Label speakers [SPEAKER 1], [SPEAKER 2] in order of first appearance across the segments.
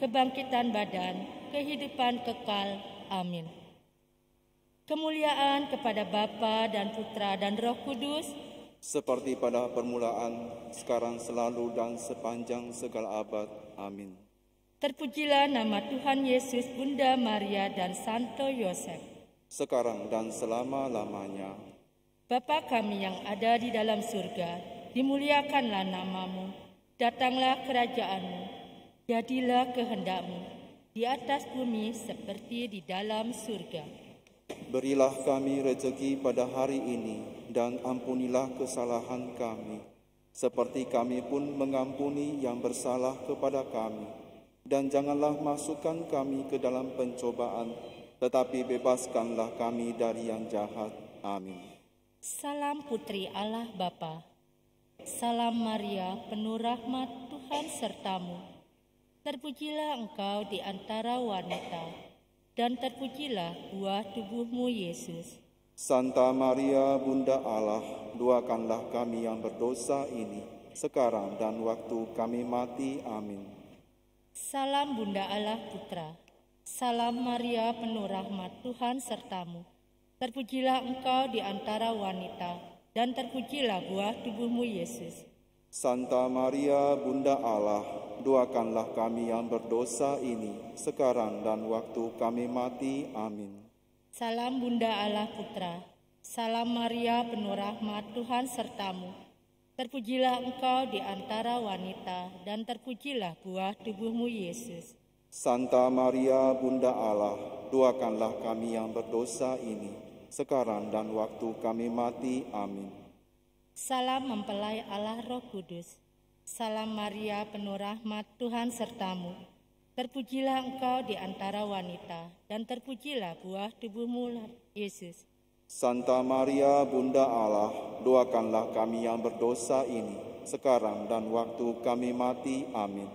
[SPEAKER 1] kebangkitan badan, kehidupan kekal. Amin. Kemuliaan kepada Bapa dan Putra dan Roh Kudus,
[SPEAKER 2] seperti pada permulaan, sekarang selalu dan sepanjang segala abad. Amin.
[SPEAKER 1] Terpujilah nama Tuhan Yesus, Bunda Maria dan Santo Yosef.
[SPEAKER 2] Sekarang dan selama-lamanya.
[SPEAKER 1] Bapa kami yang ada di dalam surga, dimuliakanlah namamu, datanglah kerajaanmu, jadilah kehendakmu, di atas bumi seperti di dalam surga.
[SPEAKER 2] Berilah kami rezeki pada hari ini dan ampunilah kesalahan kami, seperti kami pun mengampuni yang bersalah kepada kami. Dan janganlah masukkan kami ke dalam pencobaan, tetapi bebaskanlah kami dari yang jahat. Amin.
[SPEAKER 1] Salam Putri Allah Bapa. Salam Maria, penuh rahmat Tuhan sertamu. Terpujilah engkau di antara wanita dan terpujilah buah tubuhmu Yesus.
[SPEAKER 2] Santa Maria Bunda Allah, doakanlah kami yang berdosa ini, sekarang dan waktu kami mati. Amin.
[SPEAKER 1] Salam Bunda Allah Putra, salam Maria penuh rahmat Tuhan sertamu. Terpujilah engkau di antara wanita, dan terpujilah buah tubuhmu Yesus.
[SPEAKER 2] Santa Maria Bunda Allah, doakanlah kami yang berdosa ini, sekarang dan waktu kami mati. Amin.
[SPEAKER 1] Salam Bunda Allah Putra, salam Maria penuh rahmat Tuhan sertamu. Terpujilah engkau di antara wanita, dan terpujilah buah tubuhmu Yesus.
[SPEAKER 2] Santa Maria Bunda Allah, doakanlah kami yang berdosa ini, sekarang dan waktu kami mati. Amin.
[SPEAKER 1] Salam mempelai Allah Roh Kudus. Salam Maria penuh rahmat Tuhan sertamu. Terpujilah engkau di antara wanita, dan terpujilah buah tubuhmu, Yesus.
[SPEAKER 2] Santa Maria, Bunda Allah, doakanlah kami yang berdosa ini, sekarang dan waktu kami mati. Amin.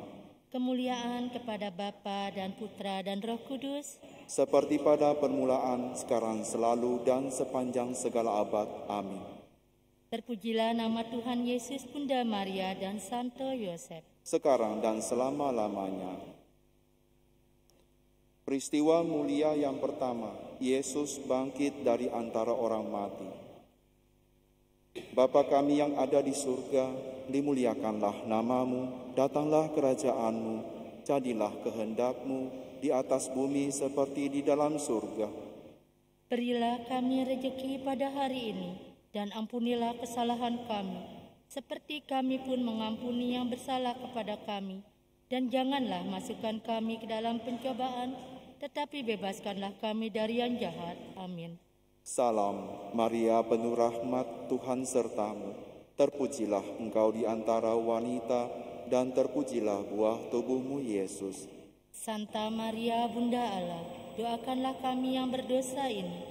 [SPEAKER 1] Kemuliaan kepada Bapa dan Putra dan Roh Kudus,
[SPEAKER 2] seperti pada permulaan, sekarang, selalu, dan sepanjang segala abad. Amin.
[SPEAKER 1] Terpujilah nama Tuhan Yesus, Bunda Maria, dan Santo Yosef.
[SPEAKER 2] Sekarang dan selama-lamanya. Peristiwa mulia yang pertama, Yesus bangkit dari antara orang mati. Bapa kami yang ada di surga, dimuliakanlah namamu, datanglah kerajaanmu, jadilah kehendakmu di atas bumi seperti di dalam surga.
[SPEAKER 1] Berilah kami rejeki pada hari ini, dan ampunilah kesalahan kami, seperti kami pun mengampuni yang bersalah kepada kami. Dan janganlah masukkan kami ke dalam pencobaan, tetapi bebaskanlah kami dari yang jahat. Amin.
[SPEAKER 2] Salam, Maria penuh rahmat Tuhan sertamu. Terpujilah engkau di antara wanita, dan terpujilah buah tubuhmu Yesus.
[SPEAKER 1] Santa Maria Bunda Allah, doakanlah kami yang berdosa ini,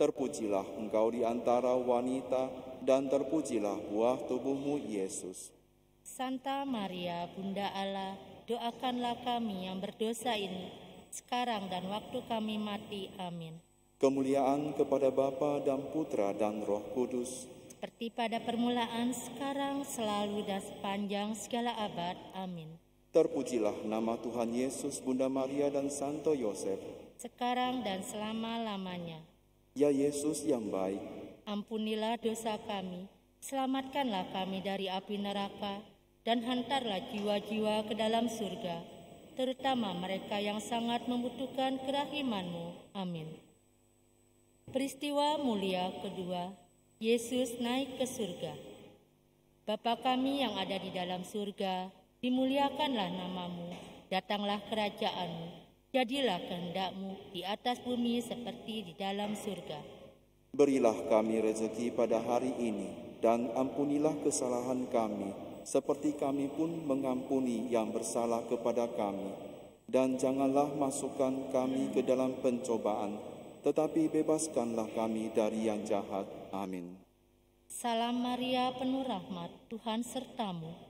[SPEAKER 2] Terpujilah engkau di antara wanita, dan terpujilah buah tubuhmu, Yesus.
[SPEAKER 1] Santa Maria, Bunda Allah, doakanlah kami yang berdosa ini, sekarang dan waktu kami mati. Amin.
[SPEAKER 2] Kemuliaan kepada Bapa dan Putra dan Roh Kudus,
[SPEAKER 1] Seperti pada permulaan, sekarang, selalu, dan sepanjang segala abad. Amin.
[SPEAKER 2] terpujilah nama Tuhan Yesus, Bunda Maria dan Santo Yosef.
[SPEAKER 1] Sekarang dan selama-lamanya.
[SPEAKER 2] Ya Yesus yang baik,
[SPEAKER 1] Ampunilah dosa kami, selamatkanlah kami dari api neraka, dan hantarlah jiwa-jiwa ke dalam surga, terutama mereka yang sangat membutuhkan kerahimanmu. Amin. Peristiwa mulia kedua, Yesus naik ke surga. Bapa kami yang ada di dalam surga, dimuliakanlah namamu, datanglah kerajaanmu, jadilah kehendakmu di atas bumi seperti di dalam surga.
[SPEAKER 2] berilah kami rezeki pada hari ini, dan ampunilah kesalahan kami, seperti kami pun mengampuni yang bersalah kepada kami. Dan janganlah masukkan kami ke dalam pencobaan, tetapi bebaskanlah kami dari yang jahat. Amin.
[SPEAKER 1] Salam Maria, penuh rahmat, Tuhan sertamu.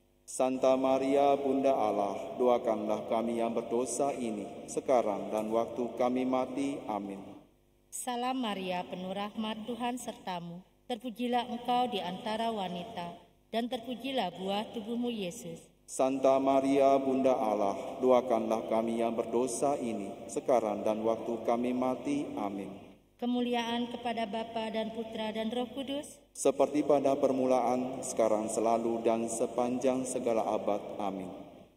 [SPEAKER 2] Santa Maria, Bunda Allah, doakanlah kami yang berdosa ini, sekarang dan waktu kami mati. Amin.
[SPEAKER 1] Salam Maria, penuh rahmat, Tuhan sertamu. Terpujilah engkau di antara wanita, dan terpujilah buah tubuhmu, Yesus.
[SPEAKER 2] Santa Maria, Bunda Allah, doakanlah kami yang berdosa ini, sekarang dan waktu kami mati. Amin.
[SPEAKER 1] Kemuliaan kepada Bapa dan Putra dan Roh Kudus,
[SPEAKER 2] Seperti pada permulaan, sekarang selalu, dan sepanjang segala abad. Amin.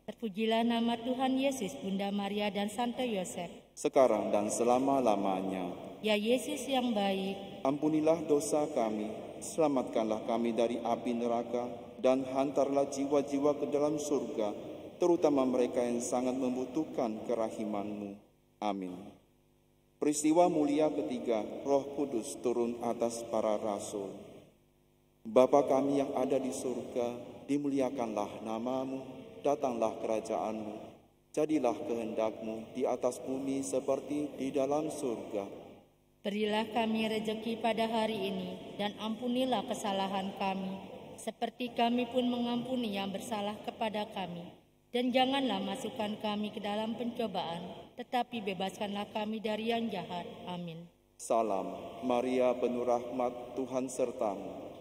[SPEAKER 1] terpujilah nama Tuhan Yesus, Bunda Maria dan Santo Yosef.
[SPEAKER 2] Sekarang dan selama-lamanya.
[SPEAKER 1] Ya Yesus yang baik,
[SPEAKER 2] Ampunilah dosa kami, selamatkanlah kami dari api neraka, dan hantarlah jiwa-jiwa ke dalam surga, terutama mereka yang sangat membutuhkan kerahiman-Mu. Amin. Peristiwa mulia ketiga, Roh Kudus turun atas para rasul. Bapa kami yang ada di surga, dimuliakanlah namamu, datanglah kerajaanmu, jadilah kehendakmu di atas bumi seperti di dalam surga.
[SPEAKER 1] berilah kami rejeki pada hari ini, dan ampunilah kesalahan kami, seperti kami pun mengampuni yang bersalah kepada kami. Dan janganlah masukkan kami ke dalam pencobaan, tetapi bebaskanlah kami dari yang jahat. Amin.
[SPEAKER 2] Salam, Maria penuh rahmat Tuhan sertamu.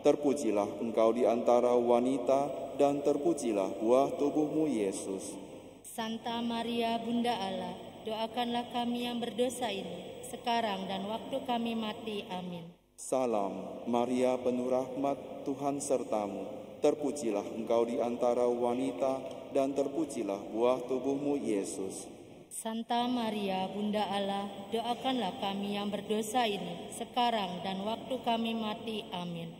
[SPEAKER 2] Terpujilah engkau di antara wanita dan terpujilah buah tubuhmu Yesus.
[SPEAKER 1] Santa Maria, Bunda Allah, doakanlah kami yang berdosa ini, sekarang dan waktu kami mati. Amin.
[SPEAKER 2] Salam, Maria penuh rahmat Tuhan sertamu. Terpujilah engkau di antara wanita dan terpujilah buah tubuhmu Yesus.
[SPEAKER 1] Santa Maria, Bunda Allah, doakanlah kami yang berdosa ini, sekarang dan waktu kami mati. Amin.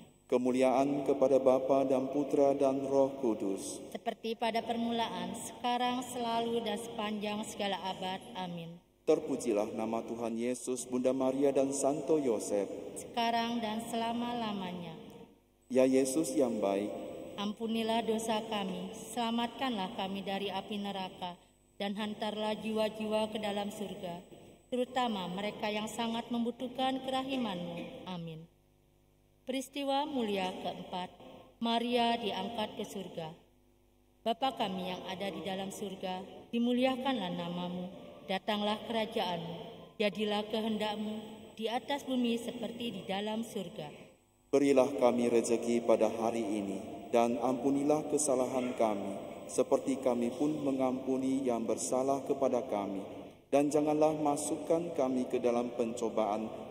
[SPEAKER 2] Kemuliaan kepada Bapa dan Putra dan Roh Kudus.
[SPEAKER 1] Seperti pada permulaan, sekarang, selalu, dan sepanjang segala abad. Amin.
[SPEAKER 2] Terpujilah nama Tuhan Yesus, Bunda Maria dan Santo Yosef.
[SPEAKER 1] Sekarang dan selama-lamanya.
[SPEAKER 2] Ya Yesus yang baik,
[SPEAKER 1] Ampunilah dosa kami, selamatkanlah kami dari api neraka, dan hantarlah jiwa-jiwa ke dalam surga, terutama mereka yang sangat membutuhkan kerahiman-Mu. Amin. Peristiwa mulia keempat, Maria diangkat ke surga. Bapa kami yang ada di dalam surga, dimuliakanlah namamu, datanglah kerajaanmu, jadilah kehendakmu di atas bumi seperti di dalam surga.
[SPEAKER 2] berilah kami rezeki pada hari ini, dan ampunilah kesalahan kami, seperti kami pun mengampuni yang bersalah kepada kami. Dan janganlah masukkan kami ke dalam pencobaan,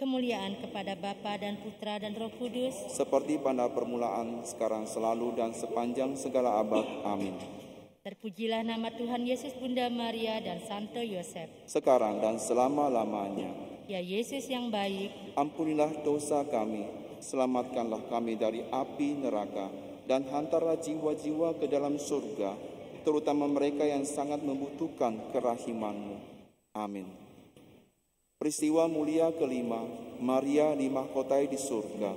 [SPEAKER 1] Kemuliaan kepada Bapa dan Putra dan Roh Kudus,
[SPEAKER 2] Seperti pada permulaan, sekarang selalu dan sepanjang segala abad. Amin.
[SPEAKER 1] terpujilah nama Tuhan Yesus Bunda Maria dan Santo Yosef.
[SPEAKER 2] Sekarang dan selama-lamanya.
[SPEAKER 1] Ya Yesus yang baik,
[SPEAKER 2] Ampunilah dosa kami, selamatkanlah kami dari api neraka, dan hantarlah jiwa-jiwa ke dalam surga, terutama mereka yang sangat membutuhkan kerahimanmu. Amin. Peristiwa mulia kelima, Maria dimahkotai di surga.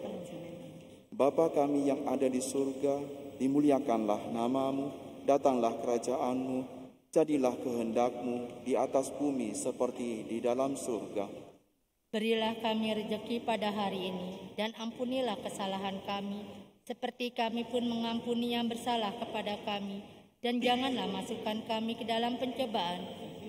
[SPEAKER 2] Bapa kami yang ada di surga, dimuliakanlah namamu, datanglah kerajaanmu, jadilah kehendakmu di atas bumi seperti di dalam surga.
[SPEAKER 1] berilah kami rejeki pada hari ini, dan ampunilah kesalahan kami, seperti kami pun mengampuni yang bersalah kepada kami. Dan janganlah masukkan kami ke dalam pencobaan,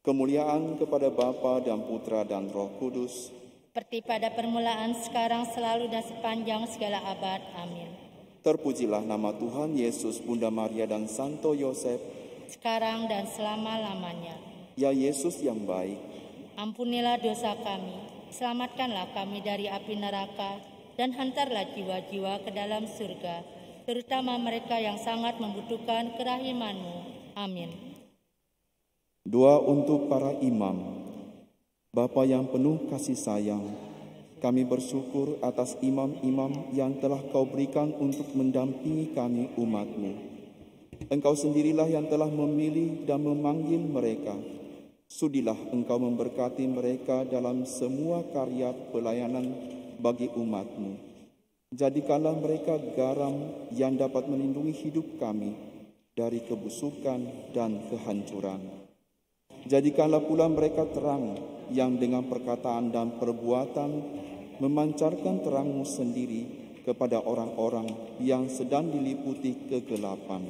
[SPEAKER 2] Kemuliaan kepada Bapa dan Putra dan Roh Kudus,
[SPEAKER 1] Seperti pada permulaan, sekarang, selalu, dan sepanjang segala abad. Amin.
[SPEAKER 2] terpujilah nama Tuhan Yesus, Bunda Maria dan Santo Yosef,
[SPEAKER 1] Sekarang dan selama-lamanya.
[SPEAKER 2] ya Yesus yang baik,
[SPEAKER 1] Ampunilah dosa kami, selamatkanlah kami dari api neraka, dan hantarlah jiwa-jiwa ke dalam surga, terutama mereka yang sangat membutuhkan kerahimanmu. Amin.
[SPEAKER 2] Doa untuk para imam. Bapa yang penuh kasih sayang, kami bersyukur atas imam-imam yang telah kau berikan untuk mendampingi kami umatmu. Engkau sendirilah yang telah memilih dan memanggil mereka. Sudilah engkau memberkati mereka dalam semua karya pelayanan bagi umatmu. Jadikanlah mereka garam yang dapat melindungi hidup kami dari kebusukan dan kehancuran. Jadikanlah pula mereka terang yang dengan perkataan dan perbuatan memancarkan terangmu sendiri kepada orang-orang yang sedang diliputi kegelapan.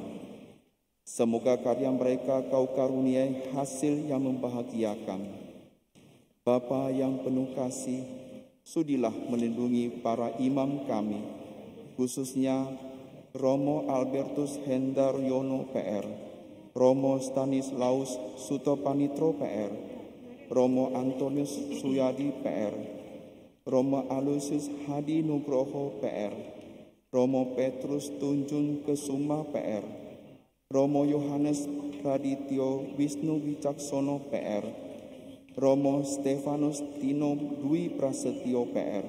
[SPEAKER 2] Semoga karya mereka kau karuniai hasil yang membahagiakan. Bapa yang penuh kasih, sudilah melindungi para imam kami, khususnya Romo Albertus Hendar Yono PR, Romo Stanislaus Sutopanitro PR, Romo Antonius Suyadi PR, Romo Aloysius Hadi Nugroho PR, Romo Petrus Tunjun Kesuma PR, Romo Yohanes Radityo Wisnu Wicaksono PR, Romo Stefanus Tino Dwi Prasetyo PR.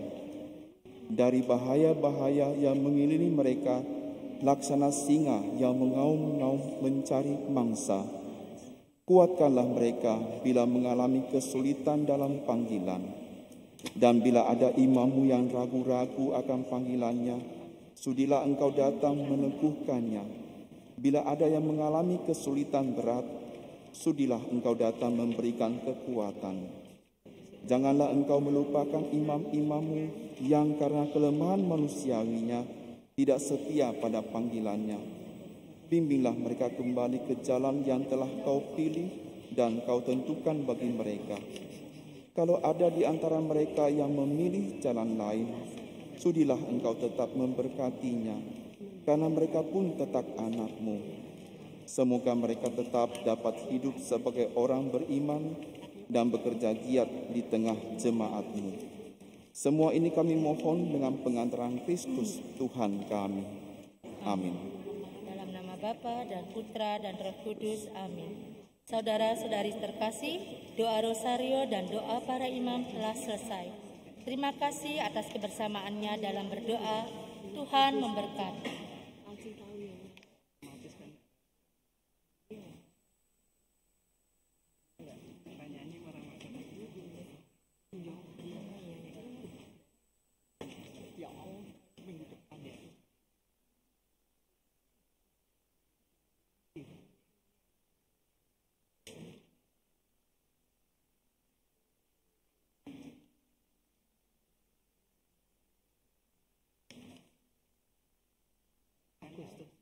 [SPEAKER 2] Dari bahaya-bahaya yang mengelilingi mereka, laksana singa yang mengaum-ngaum mencari mangsa. Kuatkanlah mereka bila mengalami kesulitan dalam panggilan. Dan bila ada imammu yang ragu-ragu akan panggilannya, sudilah engkau datang meneguhkannya. Bila ada yang mengalami kesulitan berat, sudilah engkau datang memberikan kekuatan. Janganlah engkau melupakan imam-imammu yang karena kelemahan manusiawinya tidak setia pada panggilannya. Bimbinglah mereka kembali ke jalan yang telah kau pilih dan kau tentukan bagi mereka. Kalau ada di antara mereka yang memilih jalan lain, sudilah engkau tetap memberkatinya, karena mereka pun tetap anakmu. Semoga mereka tetap dapat hidup sebagai orang beriman dan bekerja giat di tengah jemaatmu. Semua ini kami mohon dengan pengantaran Kristus Tuhan kami. Amin.
[SPEAKER 1] Dalam nama Bapa dan Putra dan Roh Kudus. Amin. Saudara-saudari terkasih, doa rosario dan doa para imam telah selesai. Terima kasih atas kebersamaannya dalam berdoa. Tuhan memberkati. questo.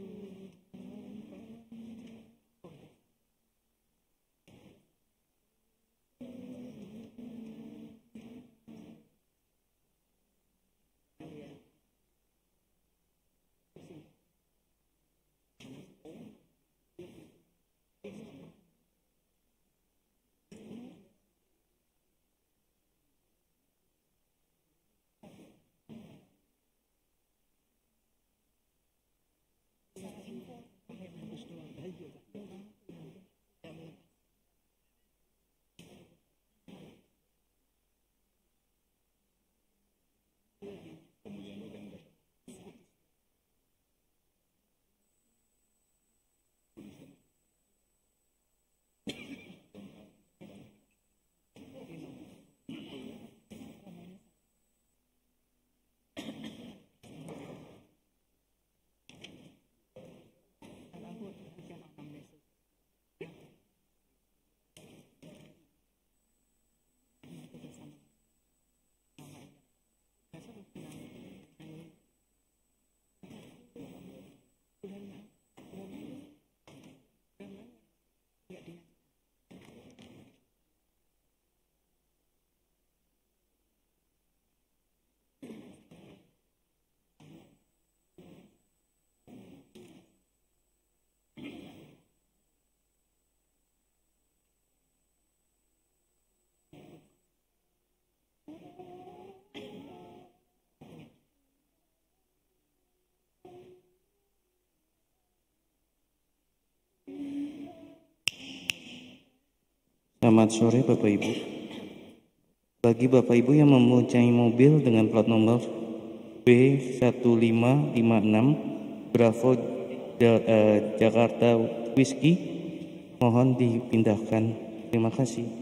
[SPEAKER 1] Thank you.
[SPEAKER 3] Selamat sore Bapak Ibu. Bagi Bapak Ibu yang mempunyai mobil dengan plat nomor B1556 Bravo Del- eh, Jakarta Whiskey, mohon dipindahkan. Terima kasih.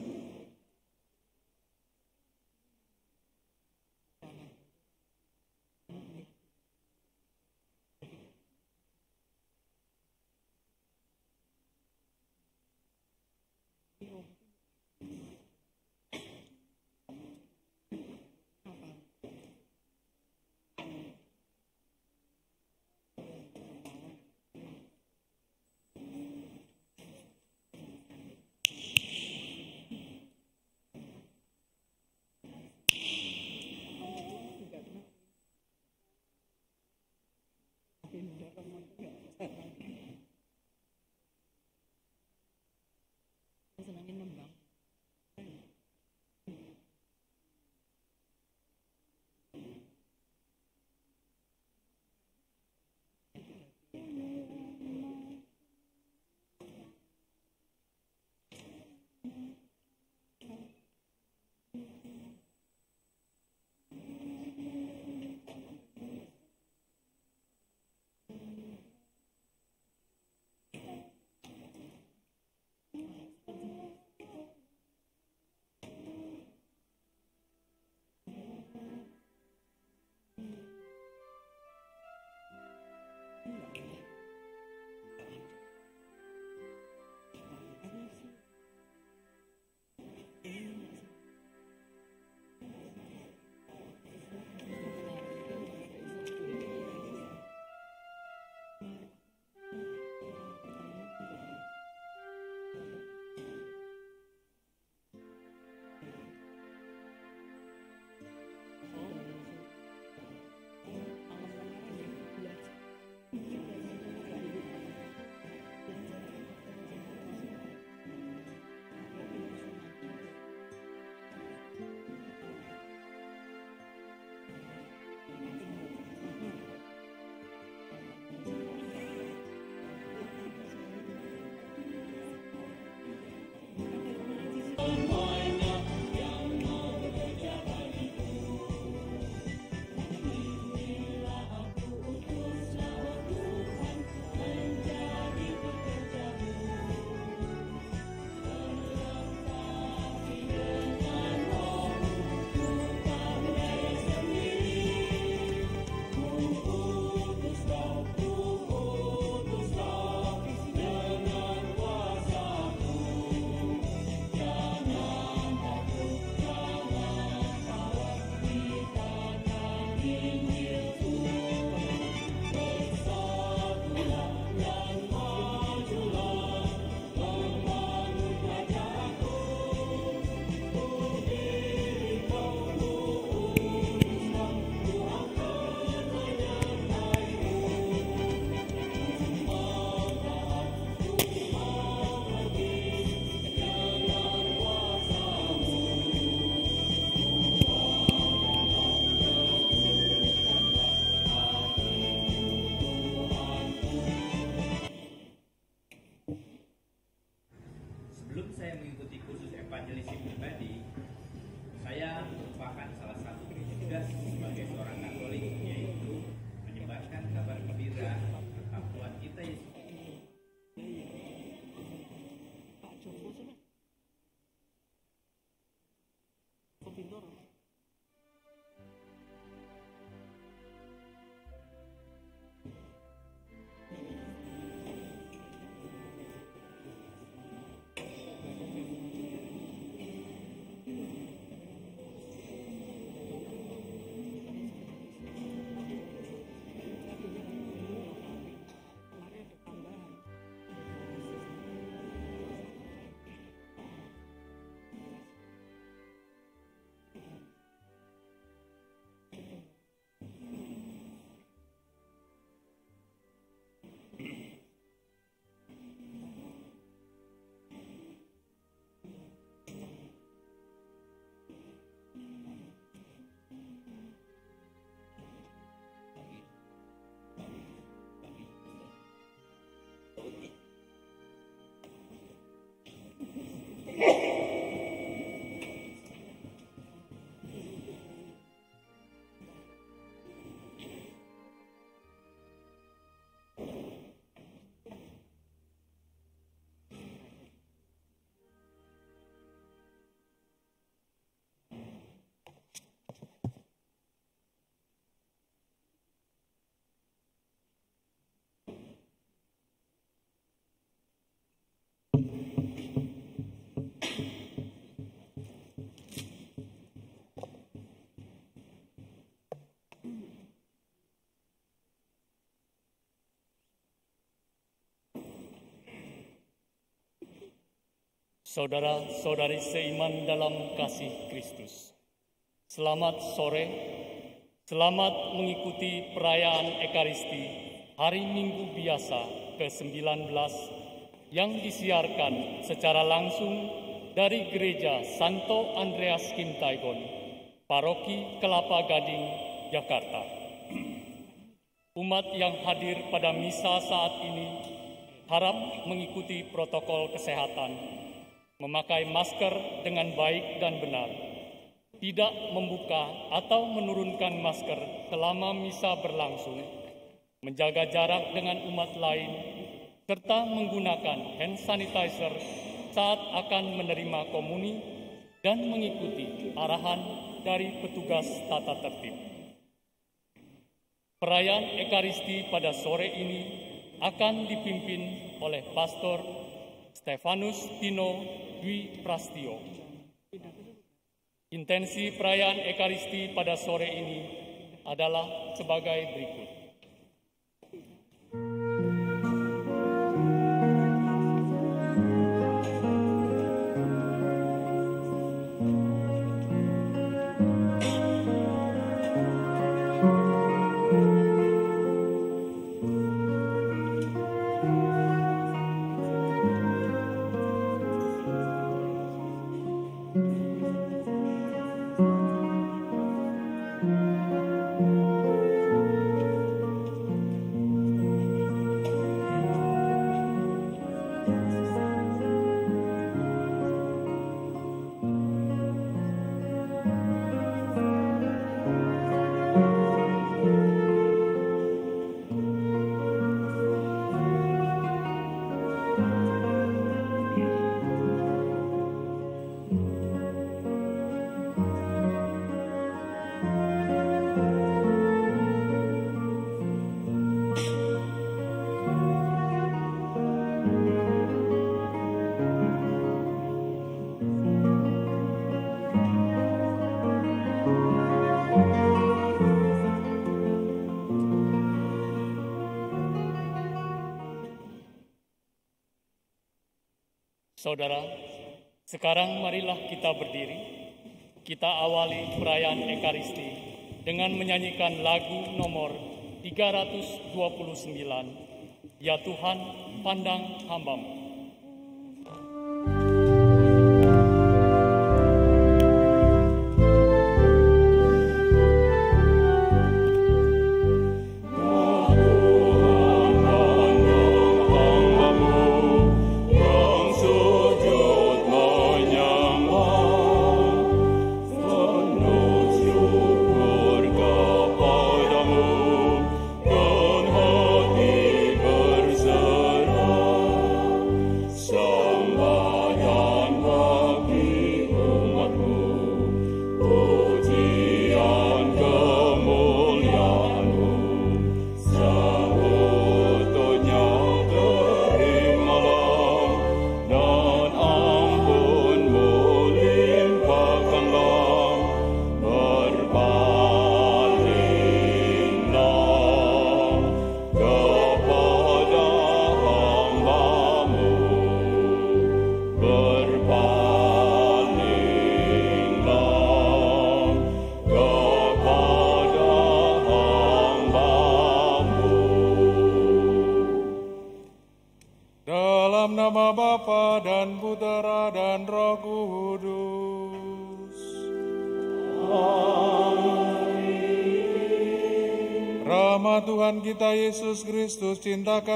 [SPEAKER 4] Hehehe Saudara-saudari seiman dalam kasih Kristus. Selamat sore, selamat mengikuti perayaan Ekaristi hari Minggu biasa ke-19 yang disiarkan secara langsung dari Gereja Santo Andreas Kim Taigon, Paroki Kelapa Gading, Jakarta. Umat yang hadir pada misa saat ini harap mengikuti protokol kesehatan memakai masker dengan baik dan benar, tidak membuka atau menurunkan masker selama misa berlangsung, menjaga jarak dengan umat lain, serta menggunakan hand sanitizer saat akan menerima komuni dan mengikuti arahan dari petugas tata tertib. Perayaan Ekaristi pada sore ini akan dipimpin oleh Pastor Stefanus Tino Dwi Prastio. Intensi perayaan Ekaristi pada sore ini adalah sebagai berikut. Saudara, sekarang marilah kita berdiri. Kita awali perayaan Ekaristi dengan menyanyikan lagu nomor 329, Ya Tuhan, pandang hambamu.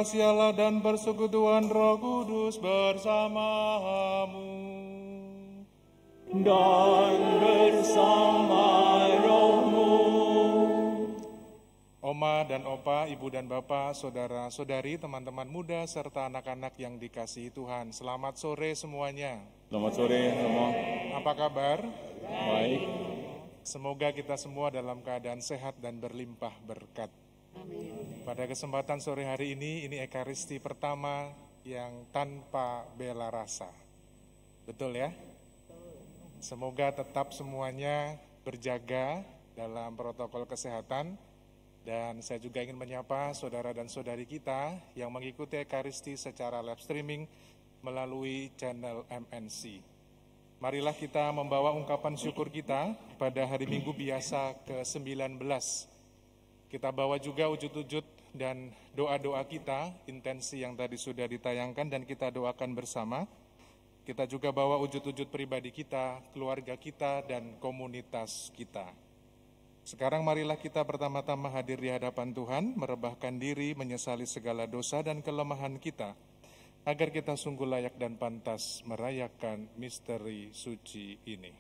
[SPEAKER 5] Allah dan persekutuan Roh Kudus bersamamu.
[SPEAKER 6] Dan bersama rohmu.
[SPEAKER 5] Oma dan Opa, Ibu dan Bapak, Saudara-saudari, teman-teman muda, serta anak-anak yang dikasihi Tuhan. Selamat sore semuanya.
[SPEAKER 6] Selamat sore semua.
[SPEAKER 5] Apa kabar?
[SPEAKER 6] Baik.
[SPEAKER 5] Semoga kita semua dalam keadaan sehat dan berlimpah berkat. Pada kesempatan sore hari ini, ini Ekaristi pertama yang tanpa bela rasa. Betul ya? Semoga tetap semuanya berjaga dalam protokol kesehatan dan saya juga ingin menyapa saudara dan saudari kita yang mengikuti Ekaristi secara live streaming melalui channel MNC. Marilah kita membawa ungkapan syukur kita pada hari Minggu biasa ke-19. Kita bawa juga wujud-wujud dan doa-doa kita, intensi yang tadi sudah ditayangkan dan kita doakan bersama. Kita juga bawa wujud-wujud pribadi kita, keluarga kita, dan komunitas kita. Sekarang marilah kita pertama-tama hadir di hadapan Tuhan, merebahkan diri, menyesali segala dosa dan kelemahan kita, agar kita sungguh layak dan pantas merayakan misteri suci ini.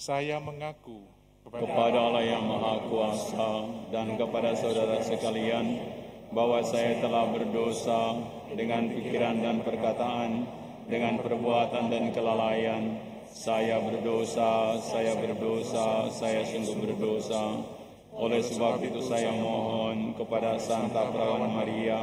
[SPEAKER 5] Saya mengaku
[SPEAKER 6] kepada Allah yang Maha Kuasa dan kepada saudara sekalian bahwa saya telah berdosa dengan pikiran dan perkataan, dengan perbuatan dan kelalaian. Saya berdosa, saya berdosa, saya sungguh berdosa. Oleh sebab itu saya mohon kepada Santa Perawan Maria,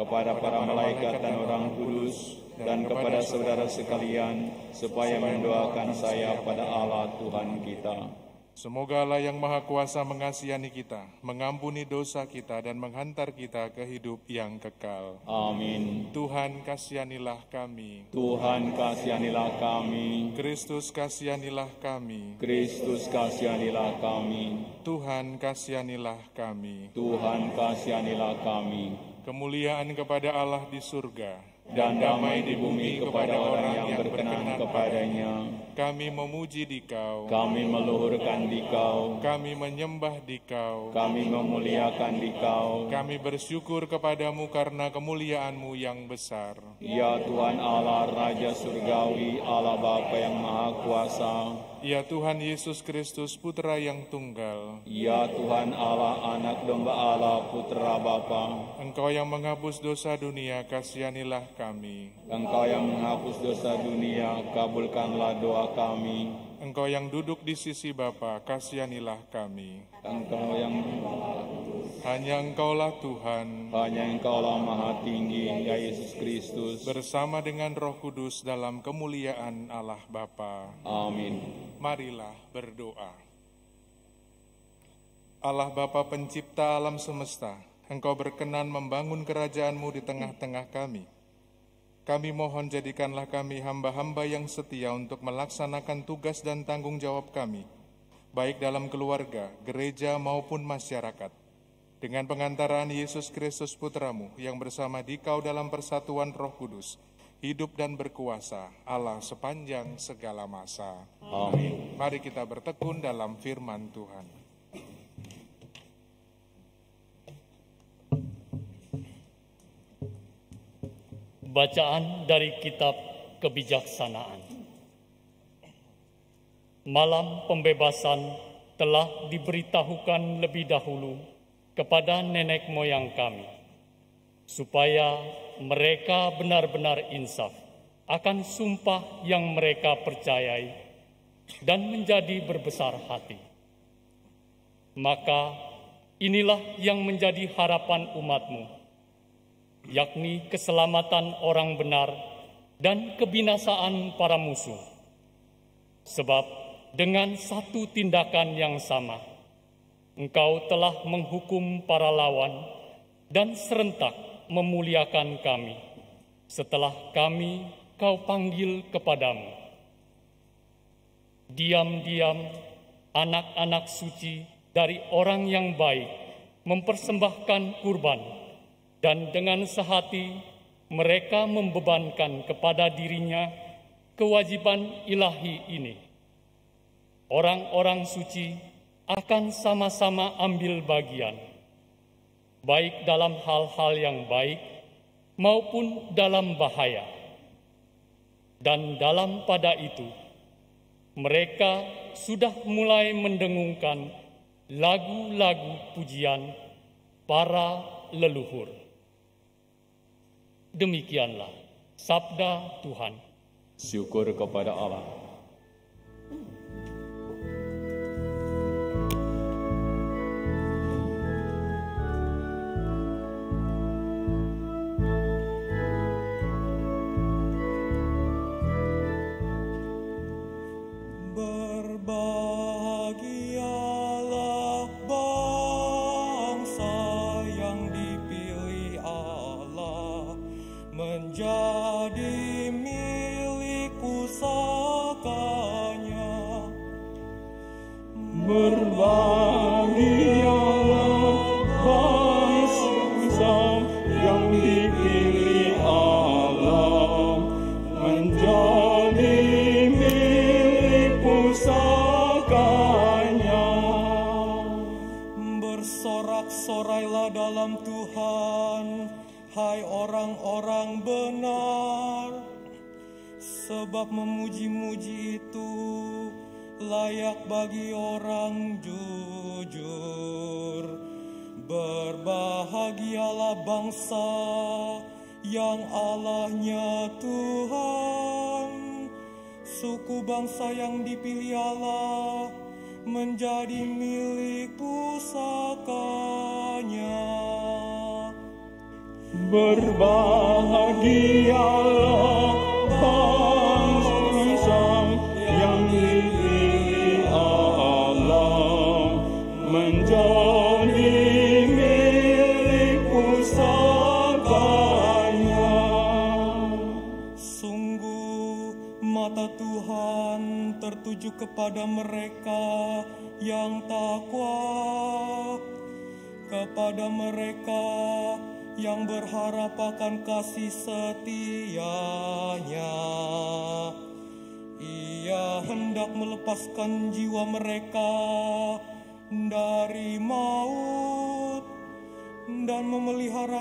[SPEAKER 6] kepada para malaikat dan orang kudus, dan kepada saudara sekalian, supaya mendoakan saya pada Allah Tuhan kita.
[SPEAKER 5] Semoga Allah yang Maha Kuasa mengasihani kita, mengampuni dosa kita, dan menghantar kita ke hidup yang kekal.
[SPEAKER 6] Amin.
[SPEAKER 5] Tuhan kasihanilah kami.
[SPEAKER 6] Tuhan kasihanilah kami.
[SPEAKER 5] Kristus kasihanilah kami.
[SPEAKER 6] Kristus kasihanilah kami.
[SPEAKER 5] Tuhan kasihanilah kami.
[SPEAKER 6] Tuhan kasihanilah kami.
[SPEAKER 5] Kemuliaan kepada Allah di surga
[SPEAKER 6] Dan damai di bumi kepada orang yang berkenan kepadanya.
[SPEAKER 5] Kami memuji Dikau,
[SPEAKER 6] Kami meluhurkan dikau.
[SPEAKER 5] kami menyembah Dikau,
[SPEAKER 6] Kami memuliakan dikau.
[SPEAKER 5] kami bersyukur kepadamu karena kemuliaanmu yang besar.
[SPEAKER 6] Ya Tuhan Allah Raja Surgawi, Allah Bapa yang Maha Kuasa.
[SPEAKER 5] Ya Tuhan Yesus Kristus Putra yang tunggal,
[SPEAKER 6] Ya Tuhan Allah Anak Domba Allah Putra Bapa.
[SPEAKER 5] Engkau yang menghapus dosa dunia, kasihanilah kami.
[SPEAKER 6] Engkau yang menghapus dosa dunia, kabulkanlah doa kami.
[SPEAKER 5] Engkau yang duduk di sisi Bapa, kasihanilah kami.
[SPEAKER 6] Engkau yang
[SPEAKER 5] Hanya Engkaulah Tuhan,
[SPEAKER 6] hanya Engkaulah Maha Tinggi, ya Yesus Kristus.
[SPEAKER 5] bersama dengan Roh Kudus dalam kemuliaan Allah Bapa.
[SPEAKER 6] Amin.
[SPEAKER 5] Marilah berdoa. Allah Bapa pencipta alam semesta, Engkau berkenan membangun kerajaanmu di tengah-tengah kami. Kami mohon jadikanlah kami hamba-hamba yang setia untuk melaksanakan tugas dan tanggung jawab kami, baik dalam keluarga, gereja maupun masyarakat. Dengan pengantaran Yesus Kristus Putramu yang bersama dikau dalam persatuan roh kudus, hidup dan berkuasa Allah sepanjang segala masa.
[SPEAKER 6] Amin.
[SPEAKER 5] Mari kita bertekun dalam firman Tuhan.
[SPEAKER 4] Bacaan dari kitab kebijaksanaan. Malam pembebasan telah diberitahukan lebih dahulu kepada nenek moyang kami, supaya mereka benar-benar insaf akan sumpah yang mereka percayai dan menjadi berbesar hati. Maka inilah yang menjadi harapan umatmu, yakni keselamatan orang benar dan kebinasaan para musuh. Sebab dengan satu tindakan yang sama, engkau telah menghukum para lawan dan serentak memuliakan kami setelah kami kau panggil kepadamu. Diam-diam anak-anak suci dari orang yang baik mempersembahkan kurban dan dengan sehati mereka membebankan kepada dirinya kewajiban ilahi ini. Orang-orang suci akan sama-sama ambil bagian, baik dalam hal-hal yang baik maupun dalam bahaya. Dan dalam pada itu, mereka sudah mulai mendengungkan lagu-lagu pujian para leluhur. Demikianlah sabda Tuhan.
[SPEAKER 6] Syukur kepada Allah.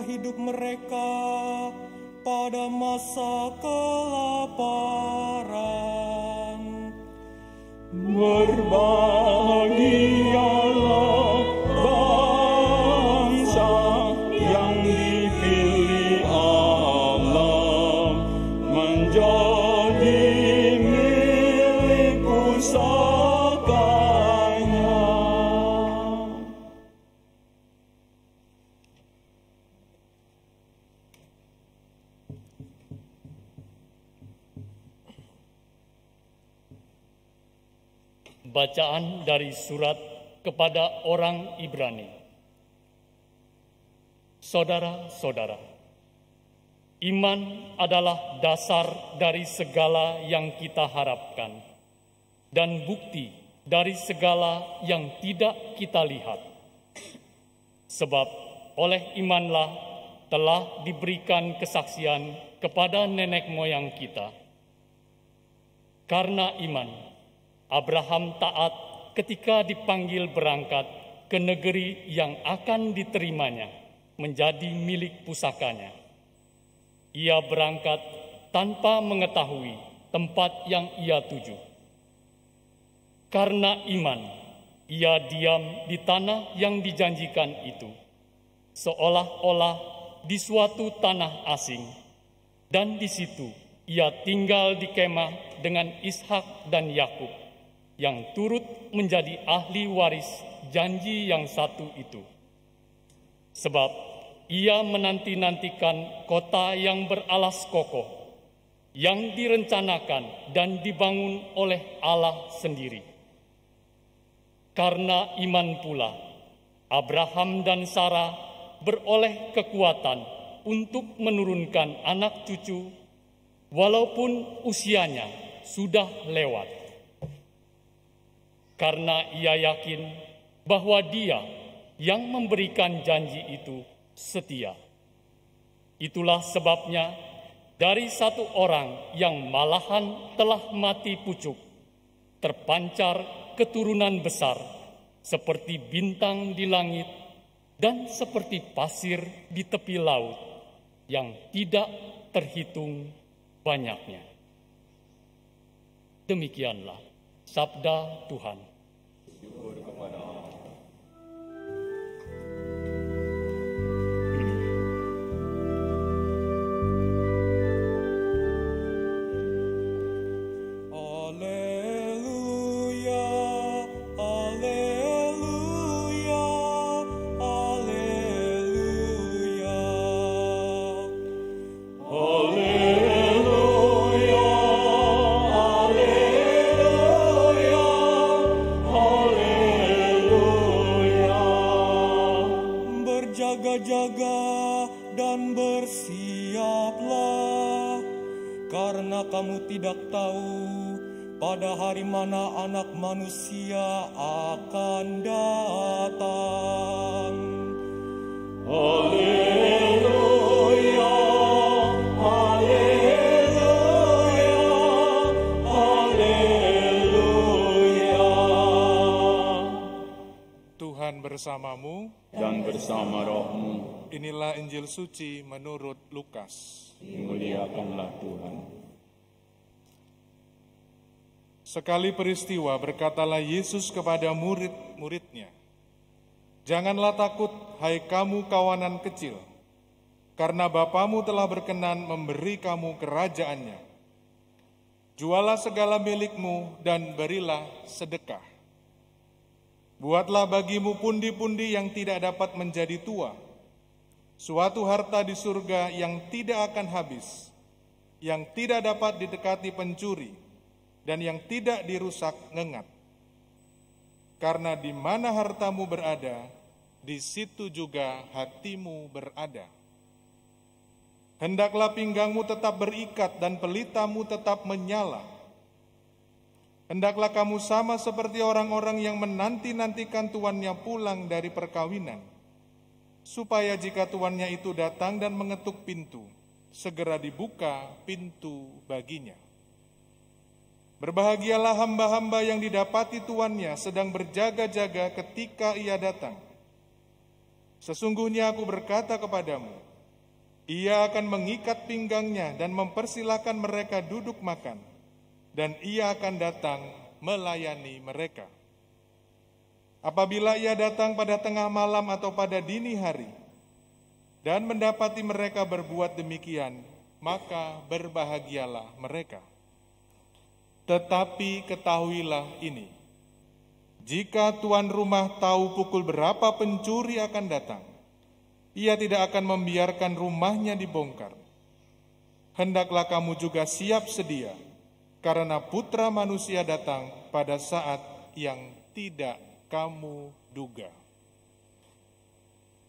[SPEAKER 7] Hidup mereka pada masa kelaparan.
[SPEAKER 6] Berbahagialah
[SPEAKER 4] Bacaan dari surat kepada orang Ibrani. Saudara-saudara, iman adalah dasar dari segala yang kita harapkan dan bukti dari segala yang tidak kita lihat. Sebab oleh imanlah telah diberikan kesaksian kepada nenek moyang kita. Karena iman, Abraham taat ketika dipanggil berangkat ke negeri yang akan diterimanya menjadi milik pusakanya. Ia berangkat tanpa mengetahui tempat yang ia tuju. Karena iman, ia diam di tanah yang dijanjikan itu, seolah-olah di suatu tanah asing, dan di situ ia tinggal di kemah dengan Ishak dan Yakub yang turut menjadi ahli waris janji yang satu itu. Sebab ia menanti-nantikan kota yang beralas kokoh, yang direncanakan dan dibangun oleh Allah sendiri. Karena iman pula, Abraham dan Sarah beroleh kekuatan untuk menurunkan anak cucu, walaupun usianya sudah lewat karena ia yakin bahwa Dia yang memberikan janji itu setia. Itulah sebabnya, dari satu orang yang malahan telah mati pucuk, terpancar keturunan besar seperti bintang di langit dan seperti pasir di tepi laut yang tidak terhitung banyaknya. Demikianlah sabda Tuhan.
[SPEAKER 7] kepada manusia akan datang.
[SPEAKER 6] Haleluya, haleluya, haleluya.
[SPEAKER 5] Tuhan bersamamu.
[SPEAKER 6] Dan bersama rohmu,
[SPEAKER 5] Inilah Injil suci menurut Lukas.
[SPEAKER 6] dimuliakanlah Tuhan.
[SPEAKER 5] Sekali peristiwa berkatalah Yesus kepada murid-muridnya, Janganlah takut, hai kamu kawanan kecil, karena Bapamu telah berkenan memberi kamu kerajaannya. Jualah segala milikmu dan berilah sedekah. Buatlah bagimu pundi-pundi yang tidak dapat menjadi tua, suatu harta di surga yang tidak akan habis, yang tidak dapat didekati pencuri, dan yang tidak dirusak ngengat. Karena di mana hartamu berada, di situ juga hatimu berada. Hendaklah pinggangmu tetap berikat dan pelitamu tetap menyala. Hendaklah kamu sama seperti orang-orang yang menanti-nantikan tuannya pulang dari perkawinan, supaya jika tuannya itu datang dan mengetuk pintu, segera dibuka pintu baginya. Berbahagialah hamba-hamba yang didapati tuannya sedang berjaga-jaga ketika ia datang. Sesungguhnya aku berkata kepadamu, ia akan mengikat pinggangnya dan mempersilahkan mereka duduk makan, dan ia akan datang melayani mereka. Apabila ia datang pada tengah malam atau pada dini hari, dan mendapati mereka berbuat demikian, maka berbahagialah mereka. Tetapi ketahuilah ini, jika tuan rumah tahu pukul berapa pencuri akan datang, ia tidak akan membiarkan rumahnya dibongkar. Hendaklah kamu juga siap sedia, karena putra manusia datang pada saat yang tidak kamu duga.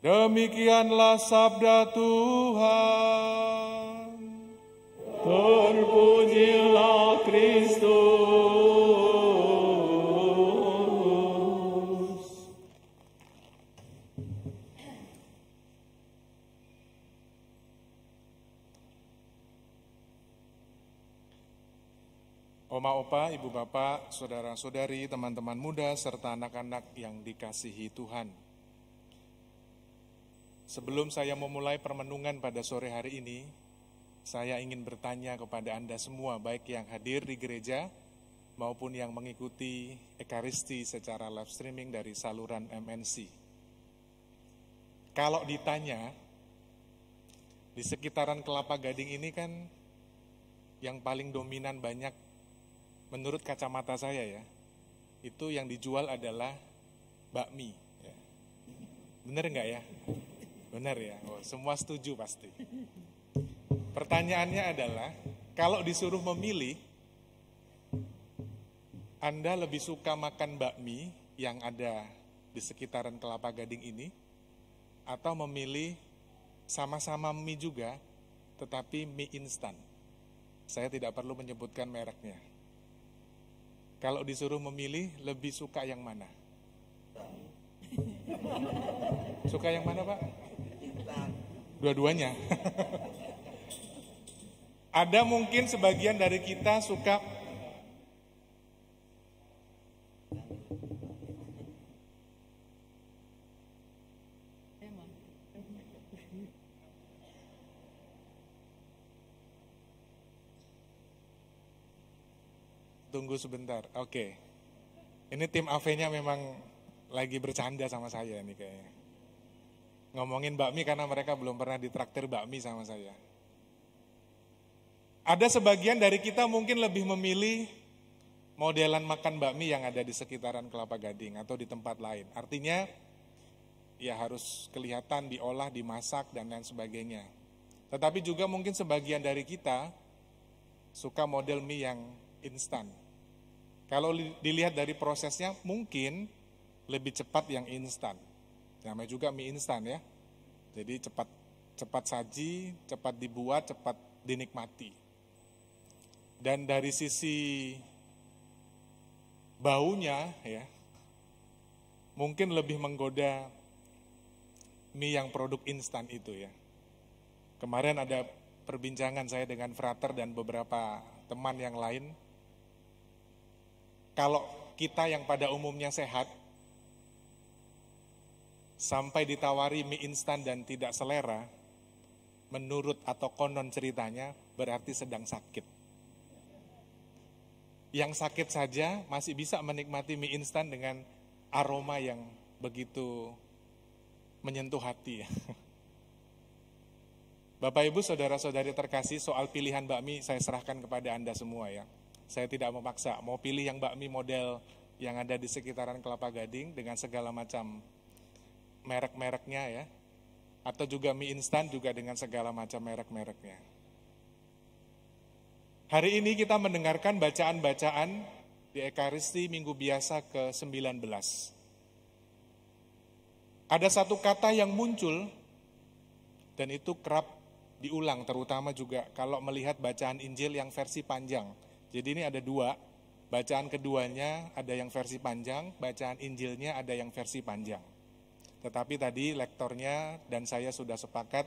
[SPEAKER 5] Demikianlah sabda Tuhan.
[SPEAKER 6] Terpujilah Kristus.
[SPEAKER 5] Oma opa, ibu bapak, saudara-saudari, teman-teman muda, serta anak-anak yang dikasihi Tuhan. Sebelum saya memulai permenungan pada sore hari ini, saya ingin bertanya kepada Anda semua, baik yang hadir di gereja maupun yang mengikuti Ekaristi secara live streaming dari saluran MNC. Kalau ditanya, di sekitaran Kelapa Gading ini kan yang paling dominan banyak menurut kacamata saya ya, itu yang dijual adalah bakmi. Ya. Bener nggak ya? Bener ya, oh, semua setuju pasti. Pertanyaannya adalah, kalau disuruh memilih, Anda lebih suka makan bakmi yang ada di sekitaran Kelapa Gading ini, atau memilih sama-sama mie juga, tetapi mie instan. Saya tidak perlu menyebutkan mereknya. Kalau disuruh memilih, lebih suka yang mana? Suka yang mana, Pak? Dua-duanya. Ada mungkin sebagian dari kita suka Tunggu sebentar. Oke. Ini tim AV-nya memang lagi bercanda sama saya nih kayaknya. Ngomongin bakmi karena mereka belum pernah ditraktir bakmi sama saya. Ada sebagian dari kita mungkin lebih memilih modelan makan bakmi yang ada di sekitaran Kelapa Gading atau di tempat lain. Artinya ya harus kelihatan diolah, dimasak dan lain sebagainya. Tetapi juga mungkin sebagian dari kita suka model mie yang instan. Kalau dilihat dari prosesnya mungkin lebih cepat yang instan. Namanya juga mie instan ya. Jadi cepat cepat saji, cepat dibuat, cepat dinikmati. Dan dari sisi baunya ya mungkin lebih menggoda mie yang produk instan itu ya. Kemarin ada perbincangan saya dengan frater dan beberapa teman yang lain. Kalau kita yang pada umumnya sehat, sampai ditawari mie instan dan tidak selera, menurut atau konon ceritanya berarti sedang sakit. Yang sakit saja masih bisa menikmati mie instan dengan aroma yang begitu menyentuh hati ya. Bapak Ibu saudara-saudari terkasih soal pilihan bakmi saya serahkan kepada Anda semua ya. Saya tidak memaksa, mau pilih yang bakmi model yang ada di sekitaran Kelapa Gading dengan segala macam merek-mereknya ya. Atau juga mie instan juga dengan segala macam merek-mereknya. Hari ini kita mendengarkan bacaan-bacaan di Ekaristi Minggu Biasa ke-19. Ada satu kata yang muncul dan itu kerap diulang terutama juga kalau melihat bacaan Injil yang versi panjang. Jadi ini ada dua, bacaan keduanya ada yang versi panjang, bacaan Injilnya ada yang versi panjang. Tetapi tadi lektornya dan saya sudah sepakat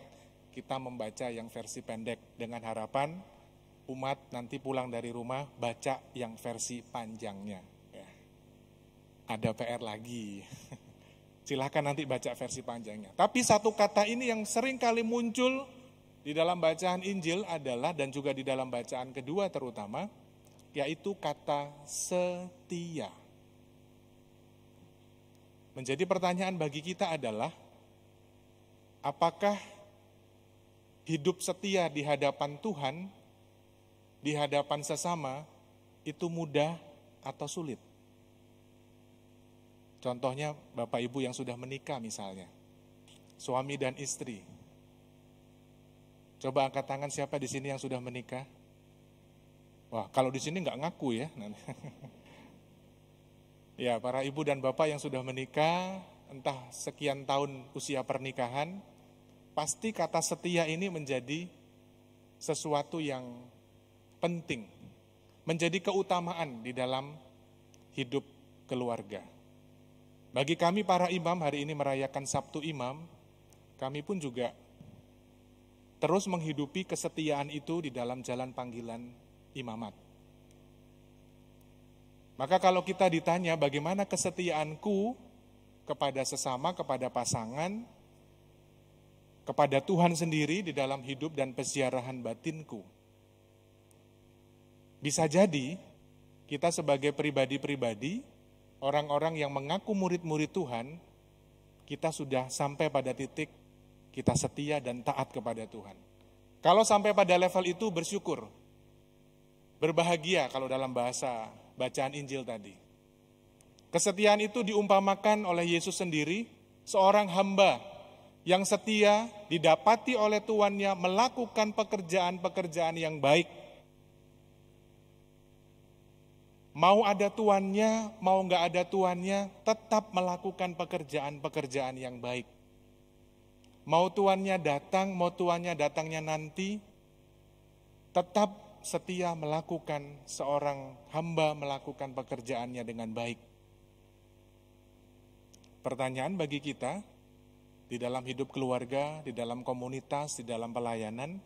[SPEAKER 5] kita membaca yang versi pendek dengan harapan umat nanti pulang dari rumah baca yang versi panjangnya. Ya. Ada PR lagi. Silahkan nanti baca versi panjangnya. Tapi satu kata ini yang sering kali muncul di dalam bacaan Injil adalah dan juga di dalam bacaan kedua terutama yaitu kata setia. Menjadi pertanyaan bagi kita adalah apakah hidup setia di hadapan Tuhan, di hadapan sesama itu mudah atau sulit? Contohnya Bapak Ibu yang sudah menikah misalnya. Suami dan istri. Coba angkat tangan siapa di sini yang sudah menikah? Wah, kalau di sini nggak ngaku ya. ya, para ibu dan bapak yang sudah menikah, entah sekian tahun usia pernikahan, pasti kata setia ini menjadi sesuatu yang penting, menjadi keutamaan di dalam hidup keluarga. Bagi kami para imam hari ini merayakan Sabtu Imam, kami pun juga terus menghidupi kesetiaan itu di dalam jalan panggilan imamat. Maka kalau kita ditanya bagaimana kesetiaanku kepada sesama, kepada pasangan, kepada Tuhan sendiri di dalam hidup dan pesiarahan batinku. Bisa jadi kita sebagai pribadi-pribadi orang-orang yang mengaku murid-murid Tuhan, kita sudah sampai pada titik kita setia dan taat kepada Tuhan. Kalau sampai pada level itu bersyukur, berbahagia kalau dalam bahasa bacaan Injil tadi. Kesetiaan itu diumpamakan oleh Yesus sendiri, seorang hamba yang setia didapati oleh tuannya melakukan pekerjaan-pekerjaan yang baik Mau ada tuannya, mau nggak ada tuannya, tetap melakukan pekerjaan-pekerjaan yang baik. Mau tuannya datang, mau tuannya datangnya nanti, tetap setia melakukan seorang hamba melakukan pekerjaannya dengan baik. Pertanyaan bagi kita, di dalam hidup keluarga, di dalam komunitas, di dalam pelayanan,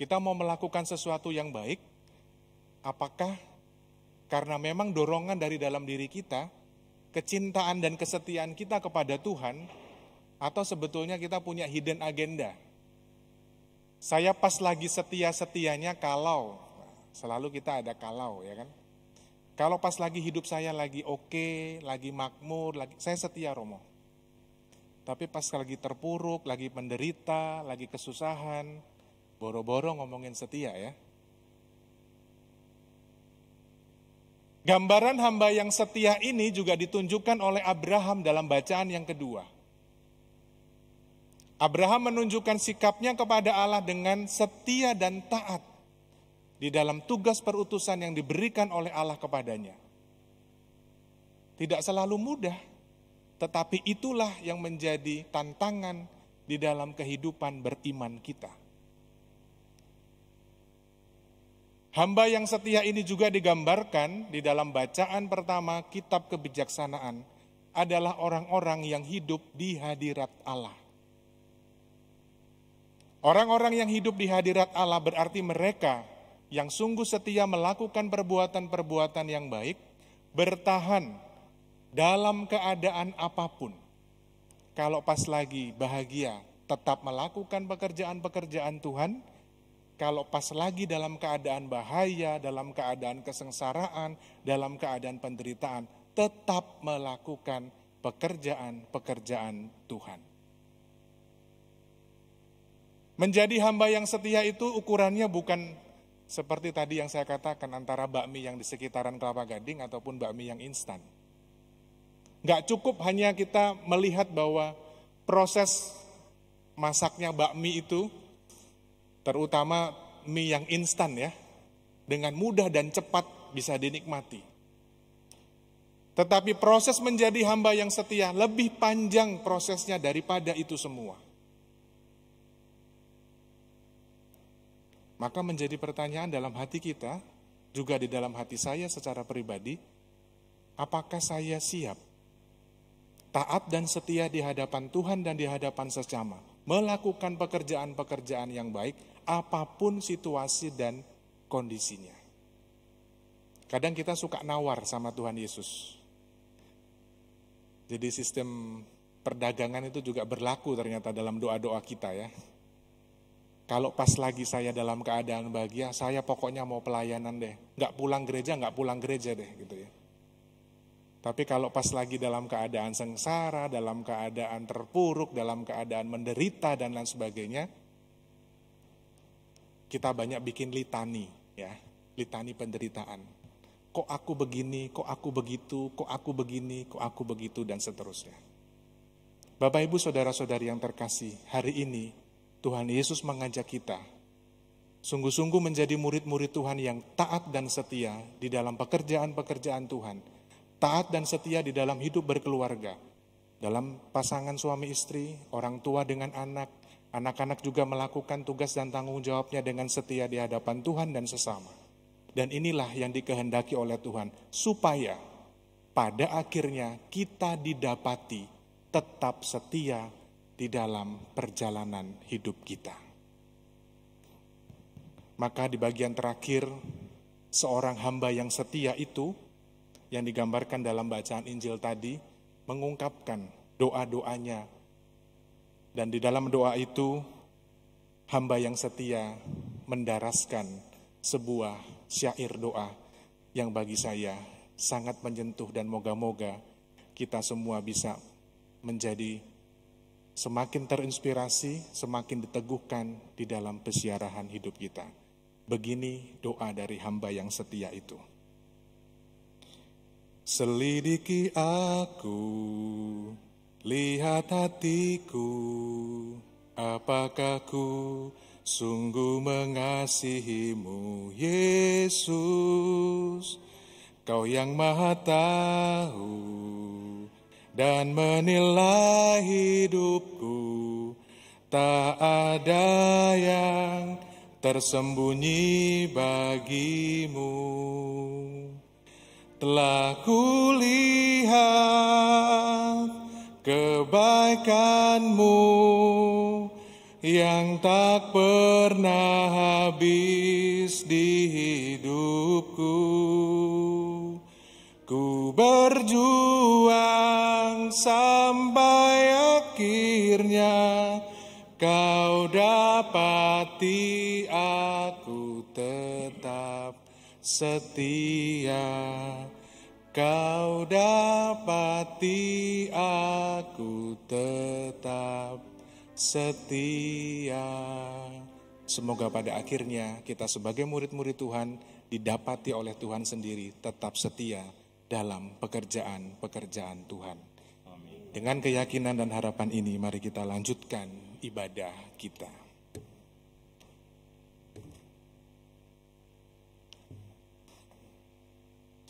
[SPEAKER 5] kita mau melakukan sesuatu yang baik, apakah karena memang dorongan dari dalam diri kita, kecintaan dan kesetiaan kita kepada Tuhan, atau sebetulnya kita punya hidden agenda. Saya pas lagi setia-setianya kalau, selalu kita ada kalau ya kan. Kalau pas lagi hidup saya lagi oke, lagi makmur, lagi saya setia Romo. Tapi pas lagi terpuruk, lagi menderita, lagi kesusahan, boro-boro ngomongin setia ya. Gambaran hamba yang setia ini juga ditunjukkan oleh Abraham dalam bacaan yang kedua. Abraham menunjukkan sikapnya kepada Allah dengan setia dan taat di dalam tugas perutusan yang diberikan oleh Allah kepadanya. Tidak selalu mudah, tetapi itulah yang menjadi tantangan di dalam kehidupan beriman kita. Hamba yang setia ini juga digambarkan di dalam bacaan pertama kitab kebijaksanaan adalah orang-orang yang hidup di hadirat Allah. Orang-orang yang hidup di hadirat Allah berarti mereka yang sungguh setia melakukan perbuatan-perbuatan yang baik, bertahan dalam keadaan apa pun. Kalau pas lagi bahagia, tetap melakukan pekerjaan-pekerjaan Tuhan, kalau pas lagi dalam keadaan bahaya, dalam keadaan kesengsaraan, dalam keadaan penderitaan, tetap melakukan pekerjaan-pekerjaan Tuhan. Menjadi hamba yang setia itu ukurannya bukan seperti tadi yang saya katakan antara bakmi yang di sekitaran Kelapa Gading ataupun bakmi yang instan. Nggak cukup hanya kita melihat bahwa proses masaknya bakmi itu terutama mie yang instan ya, dengan mudah dan cepat bisa dinikmati. Tetapi proses menjadi hamba yang setia lebih panjang prosesnya daripada itu semua. Maka menjadi pertanyaan dalam hati kita, juga di dalam hati saya secara pribadi, apakah saya siap taat dan setia di hadapan Tuhan dan di hadapan sesama, melakukan pekerjaan-pekerjaan yang baik, apa pun situasi dan kondisinya. Kadang kita suka nawar sama Tuhan Yesus. Jadi sistem perdagangan itu juga berlaku ternyata dalam doa-doa kita ya. Kalau pas lagi saya dalam keadaan bahagia, saya pokoknya mau pelayanan deh. Nggak pulang gereja, nggak pulang gereja deh gitu ya. Tapi kalau pas lagi dalam keadaan sengsara, dalam keadaan terpuruk, dalam keadaan menderita dan lain sebagainya, kita banyak bikin litani, ya, litani penderitaan. Kok aku begini, kok aku begitu, kok aku begini, kok aku begitu, dan seterusnya. Bapak, ibu, saudara-saudari yang terkasih, hari ini Tuhan Yesus mengajak kita sungguh-sungguh menjadi murid-murid Tuhan yang taat dan setia di dalam pekerjaan-pekerjaan Tuhan, taat dan setia di dalam hidup berkeluarga, dalam pasangan suami istri, orang tua dengan anak, Anak-anak juga melakukan tugas dan tanggung jawabnya dengan setia di hadapan Tuhan dan sesama. Dan inilah yang dikehendaki oleh Tuhan, supaya pada akhirnya kita didapati tetap setia di dalam perjalanan hidup kita. Maka di bagian terakhir, seorang hamba yang setia itu, yang digambarkan dalam bacaan Injil tadi, mengungkapkan doa-doanya dan di dalam doa itu, hamba yang setia mendaraskan sebuah syair doa yang bagi saya sangat menyentuh dan moga-moga kita semua bisa menjadi semakin terinspirasi, semakin diteguhkan di dalam pesiarahan hidup kita. Begini doa dari hamba yang setia itu. Selidiki aku Lihat hatiku, apakah ku sungguh mengasihimu, Yesus? Kau yang maha tahu dan menilai hidupku, tak ada yang tersembunyi bagimu. Telah kulihat kebaikanmu yang tak pernah habis di hidupku. Ku berjuang sampai akhirnya kau dapati aku tetap setia. Kau dapati aku tetap setia. Semoga pada akhirnya kita sebagai murid-murid Tuhan didapati oleh Tuhan sendiri tetap setia dalam pekerjaan-pekerjaan Tuhan. Dengan keyakinan dan harapan ini mari kita lanjutkan ibadah kita.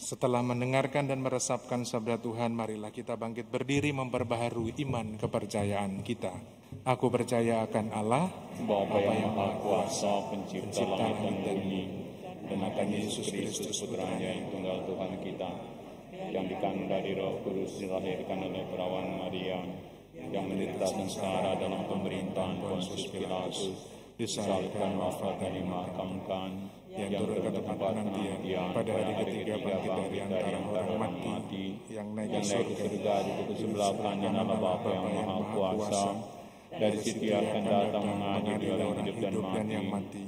[SPEAKER 5] Setelah mendengarkan dan meresapkan sabda Tuhan, marilah kita bangkit berdiri memperbaharui iman kepercayaan kita. Aku percaya akan Allah,
[SPEAKER 6] Bapa yang Maha Kuasa, pencipta langit dan bumi, dan akan Yesus Kristus putranya yang tunggal Tuhan kita, yang dikandung dari roh kudus dilahirkan oleh perawan Maria, yang menderita sengsara dalam pemerintahan Pontius Pilatus, disalibkan wafat dan dimakamkan, yang turun ke tempat penantian, pada hari ketiga bangkit dari antara orang mati, yang naik ke surga, duduk sebelah kanan Allah Bapa yang Maha Kuasa, dari situ akan datang mengadili orang hidup dan mati.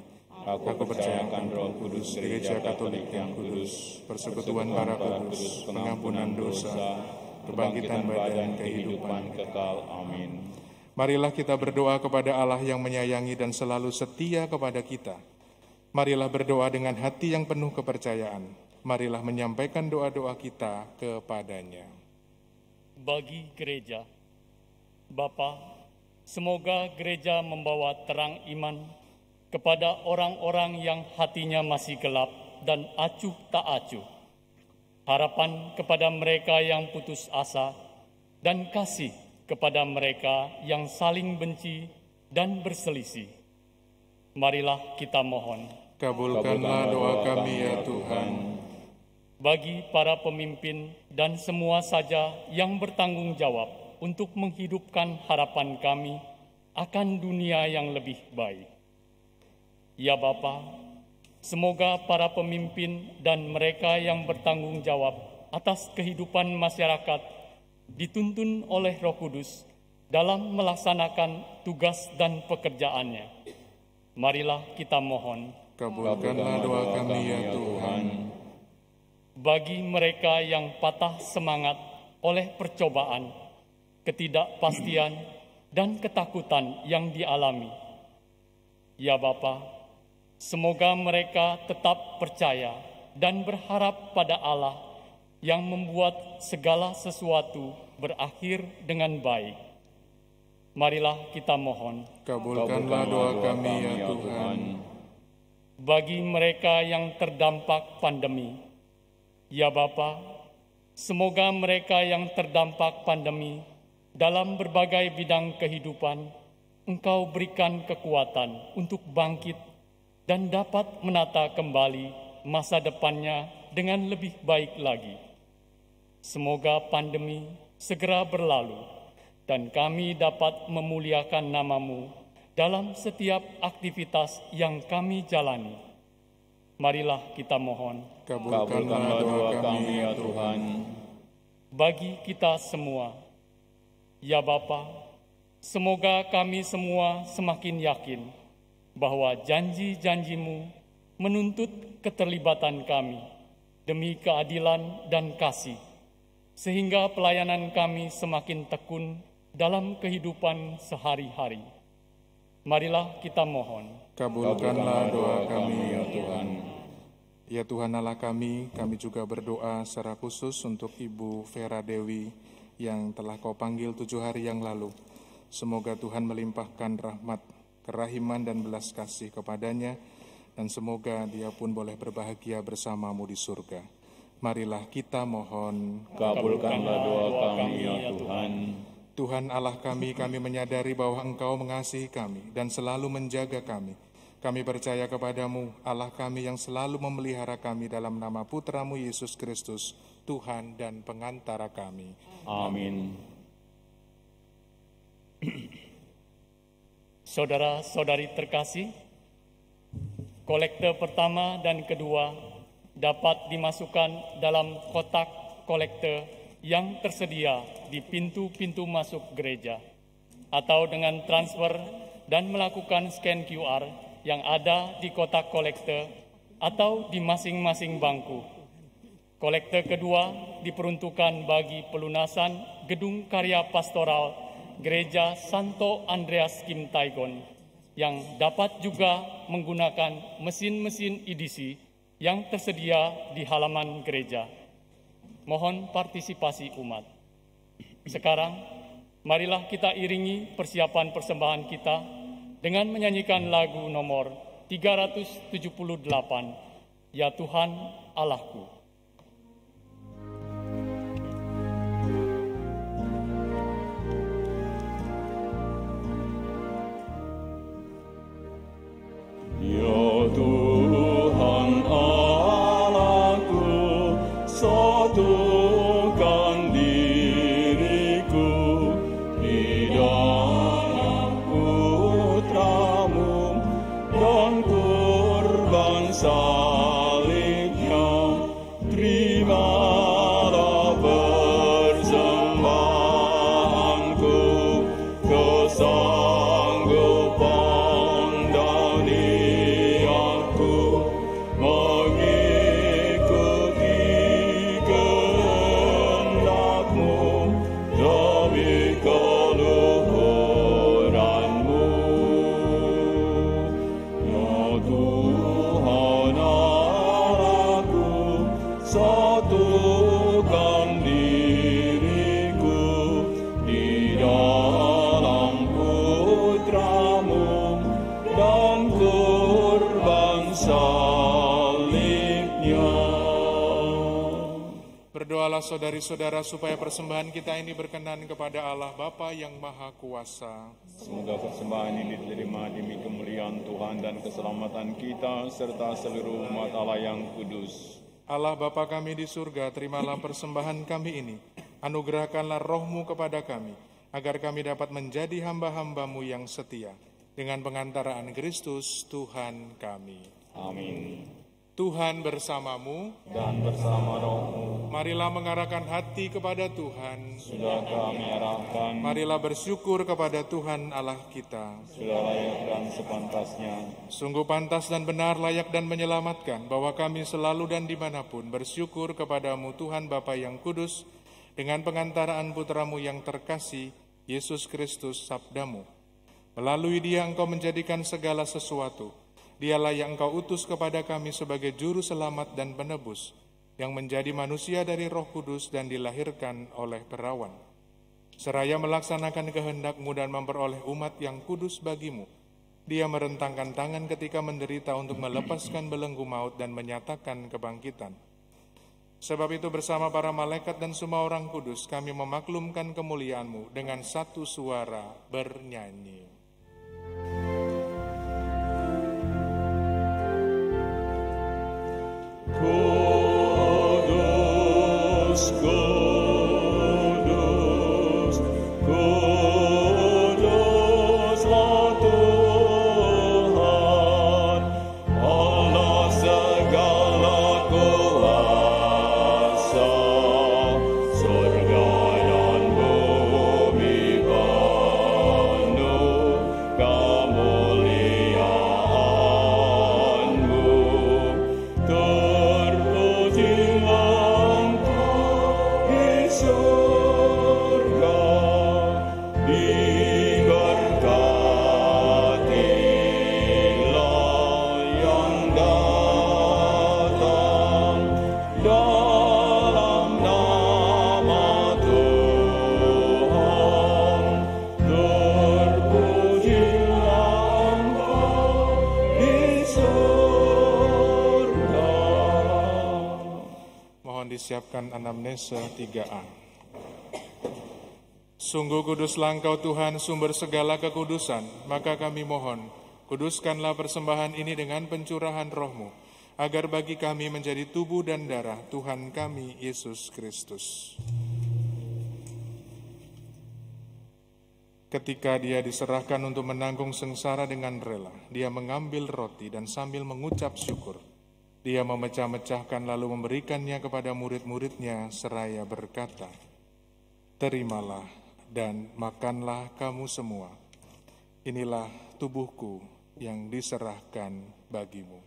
[SPEAKER 6] Aku percayakan roh kudus, gereja katolik yang kudus, persekutuan para kudus, pengampunan dosa, kebangkitan badan, kehidupan kekal. Amin.
[SPEAKER 5] Marilah kita berdoa kepada Allah yang menyayangi dan selalu setia kepada kita. Marilah berdoa dengan hati yang penuh kepercayaan. Marilah menyampaikan doa-doa kita kepadanya.
[SPEAKER 4] Bagi gereja, Bapa, semoga gereja membawa terang iman kepada orang-orang yang hatinya masih gelap dan acuh tak acuh. Harapan kepada mereka yang putus asa dan kasih kepada mereka yang saling benci dan berselisih. Marilah kita mohon.
[SPEAKER 5] Kabulkanlah doa kami ya Tuhan.
[SPEAKER 4] Bagi para pemimpin dan semua saja yang bertanggung jawab untuk menghidupkan harapan kami akan dunia yang lebih baik. Ya Bapa, semoga para pemimpin dan mereka yang bertanggung jawab atas kehidupan masyarakat dituntun oleh Roh Kudus dalam melaksanakan tugas dan pekerjaannya. Marilah kita mohon.
[SPEAKER 5] Kabulkanlah doa kami ya Tuhan.
[SPEAKER 4] Bagi mereka yang patah semangat oleh percobaan, ketidakpastian, dan ketakutan yang dialami. Ya Bapa, Semoga mereka tetap percaya dan berharap pada Allah yang membuat segala sesuatu berakhir dengan baik. Marilah kita mohon.
[SPEAKER 5] Kabulkanlah doa kami ya Tuhan.
[SPEAKER 4] Bagi mereka yang terdampak pandemi, ya Bapa, semoga mereka yang terdampak pandemi dalam berbagai bidang kehidupan, Engkau berikan kekuatan untuk bangkit dan dapat menata kembali masa depannya dengan lebih baik lagi. Semoga pandemi segera berlalu dan kami dapat memuliakan namamu dalam setiap aktivitas yang kami jalani. Marilah kita mohon.
[SPEAKER 5] Kabulkanlah doa kami ya Tuhan.
[SPEAKER 4] Bagi kita semua, ya Bapa, semoga kami semua semakin yakin bahwa janji-janjimu menuntut keterlibatan kami demi keadilan dan kasih, sehingga pelayanan kami semakin tekun dalam kehidupan sehari-hari. Marilah kita mohon.
[SPEAKER 5] Kabulkanlah doa kami ya Tuhan. Ya Tuhan Allah kami, kami juga berdoa secara khusus untuk Ibu Vera Dewi yang telah kau panggil tujuh hari yang lalu. Semoga Tuhan melimpahkan rahmat kerahiman dan belas kasih kepadanya, dan semoga dia pun boleh berbahagia bersamamu di surga. Marilah kita mohon.
[SPEAKER 6] Kabulkanlah doa kami ya Tuhan.
[SPEAKER 5] Tuhan Allah kami, kami menyadari bahwa Engkau mengasihi kami dan selalu menjaga kami. Kami percaya kepadamu, Allah kami yang selalu memelihara kami dalam nama Putramu Yesus Kristus, Tuhan dan pengantara kami.
[SPEAKER 6] Amin.
[SPEAKER 4] Saudara-saudari terkasih, kolektor pertama dan kedua dapat dimasukkan dalam kotak kolektor yang tersedia di pintu-pintu masuk gereja atau dengan transfer dan melakukan scan QR yang ada di kotak kolektor atau di masing-masing bangku. Kolektor kedua diperuntukkan bagi pelunasan gedung karya pastoral Gereja Santo Andreas Kim Taigon yang dapat juga menggunakan mesin-mesin edisi yang tersedia di halaman gereja. Mohon partisipasi umat. Sekarang, marilah kita iringi persiapan persembahan kita dengan menyanyikan lagu nomor 378, Ya Tuhan Allahku.
[SPEAKER 6] Ya
[SPEAKER 5] Berdoalah saudari-saudara supaya persembahan kita ini berkenan kepada Allah Bapa yang Maha Kuasa.
[SPEAKER 6] Semoga persembahan ini diterima demi kemuliaan Tuhan dan keselamatan kita serta seluruh umat Allah yang kudus.
[SPEAKER 5] Allah Bapa kami di surga, terimalah persembahan kami ini. Anugerahkanlah rohmu kepada kami, agar kami dapat menjadi hamba-hambamu yang setia. Dengan pengantaraan Kristus, Tuhan kami.
[SPEAKER 6] Amin.
[SPEAKER 5] Tuhan bersamamu,
[SPEAKER 6] Dan bersama rohmu
[SPEAKER 5] marilah mengarahkan hati kepada Tuhan.
[SPEAKER 6] sudah kami arahkan,
[SPEAKER 5] Marilah bersyukur kepada Tuhan Allah kita.
[SPEAKER 6] sudah layak dan sepantasnya.
[SPEAKER 5] Sungguh pantas dan benar, layak dan menyelamatkan bahwa kami selalu dan di mana pun bersyukur kepadamu Tuhan Bapa yang kudus dengan pengantaraan putramu yang terkasih, Yesus Kristus sabdamu. Melalui dia engkau menjadikan segala sesuatu. Dialah yang engkau utus kepada kami sebagai juru selamat dan penebus, yang menjadi manusia dari roh kudus dan dilahirkan oleh perawan. Seraya melaksanakan kehendakmu dan memperoleh umat yang kudus bagimu, dia merentangkan tangan ketika menderita untuk melepaskan belenggu maut dan menyatakan kebangkitan. Sebab itu bersama para malaikat dan semua orang kudus kami memaklumkan kemuliaanmu dengan satu suara bernyanyi.
[SPEAKER 6] Kudus,
[SPEAKER 5] Disiapkan anamnesa 3A. Sungguh kuduslah Engkau Tuhan, sumber segala kekudusan, maka kami mohon, kuduskanlah persembahan ini dengan pencurahan rohmu, agar bagi kami menjadi tubuh dan darah Tuhan kami, Yesus Kristus. Ketika dia diserahkan untuk menanggung sengsara dengan rela, dia mengambil roti dan sambil mengucap syukur, dia memecah-mecahkan lalu memberikannya kepada murid-muridnya seraya berkata, Terimalah dan makanlah kamu semua. Inilah tubuhku yang diserahkan bagimu.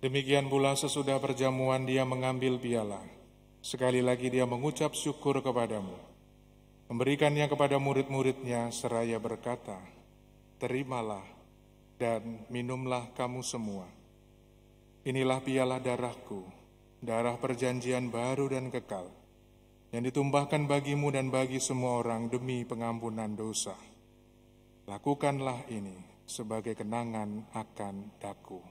[SPEAKER 5] Demikian pula sesudah perjamuan dia mengambil piala. Sekali lagi dia mengucap syukur kepadamu. Memberikannya kepada murid-muridnya seraya berkata, Terimalah dan minumlah kamu semua. Inilah piala darahku, darah perjanjian baru dan kekal, yang ditumpahkan bagimu dan bagi semua orang demi pengampunan dosa. Lakukanlah ini sebagai kenangan akan daku.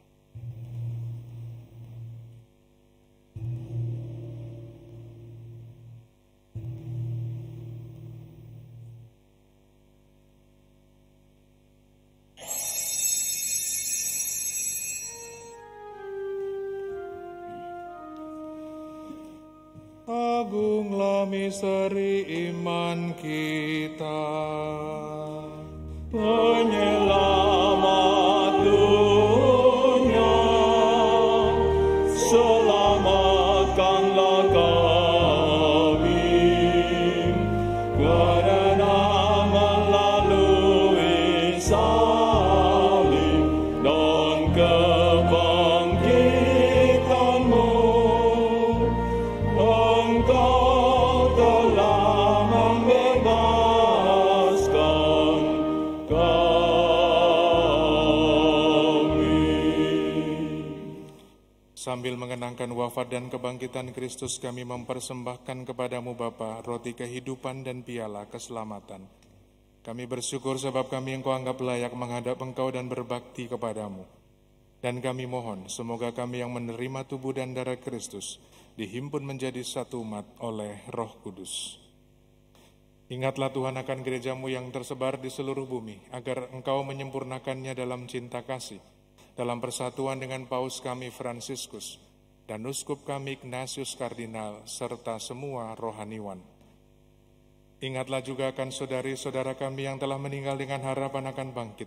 [SPEAKER 5] Misteri iman kita.
[SPEAKER 6] Penyelamat
[SPEAKER 5] Mengenangkan wafat dan kebangkitan Kristus, kami mempersembahkan kepadamu Bapa roti kehidupan dan piala keselamatan. Kami bersyukur sebab kami engkau anggap layak menghadap engkau dan berbakti kepadamu. Dan kami mohon, semoga kami yang menerima tubuh dan darah Kristus dihimpun menjadi satu umat oleh roh kudus. Ingatlah Tuhan akan gerejamu yang tersebar di seluruh bumi, agar engkau menyempurnakannya dalam cinta kasih, dalam persatuan dengan Paus kami Fransiskus, dan Uskup kami Ignatius Kardinal, serta semua rohaniwan. Ingatlah juga akan saudari-saudara kami yang telah meninggal dengan harapan akan bangkit,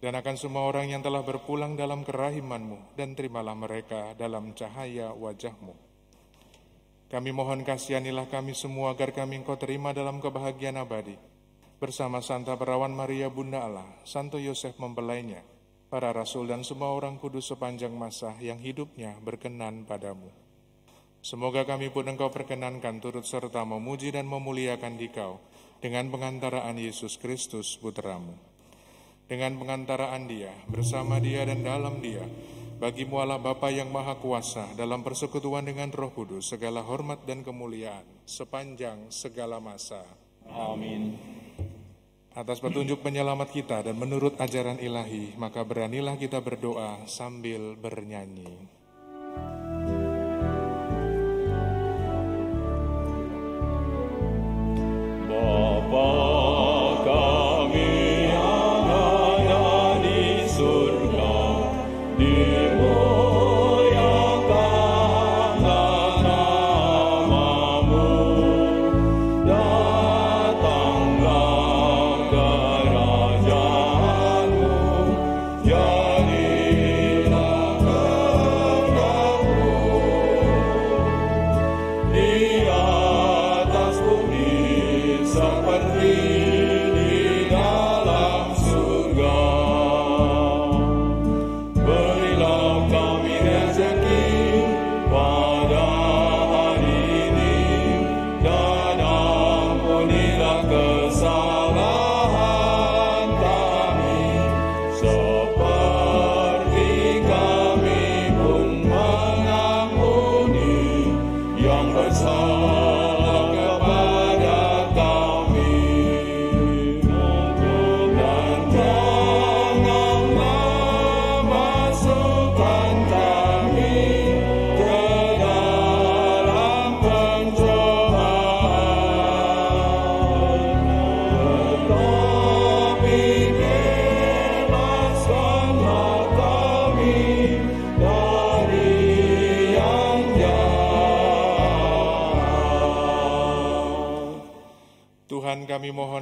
[SPEAKER 5] dan akan semua orang yang telah berpulang dalam kerahimanmu, dan terimalah mereka dalam cahaya wajahmu. Kami mohon kasihanilah kami semua agar kami engkau terima dalam kebahagiaan abadi. Bersama Santa Perawan Maria Bunda Allah, Santo Yosef mempelainya, para rasul dan semua orang kudus sepanjang masa yang hidupnya berkenan padamu. Semoga kami pun engkau perkenankan turut serta memuji dan memuliakan dikau dengan pengantaraan Yesus Kristus Putramu dengan pengantaraan dia, bersama dia dan dalam dia, bagi mualah Bapa yang Maha Kuasa dalam persekutuan dengan Roh Kudus, segala hormat dan kemuliaan sepanjang segala masa.
[SPEAKER 6] Amin.
[SPEAKER 5] Atas petunjuk penyelamat kita dan menurut ajaran ilahi, maka beranilah kita berdoa sambil bernyanyi.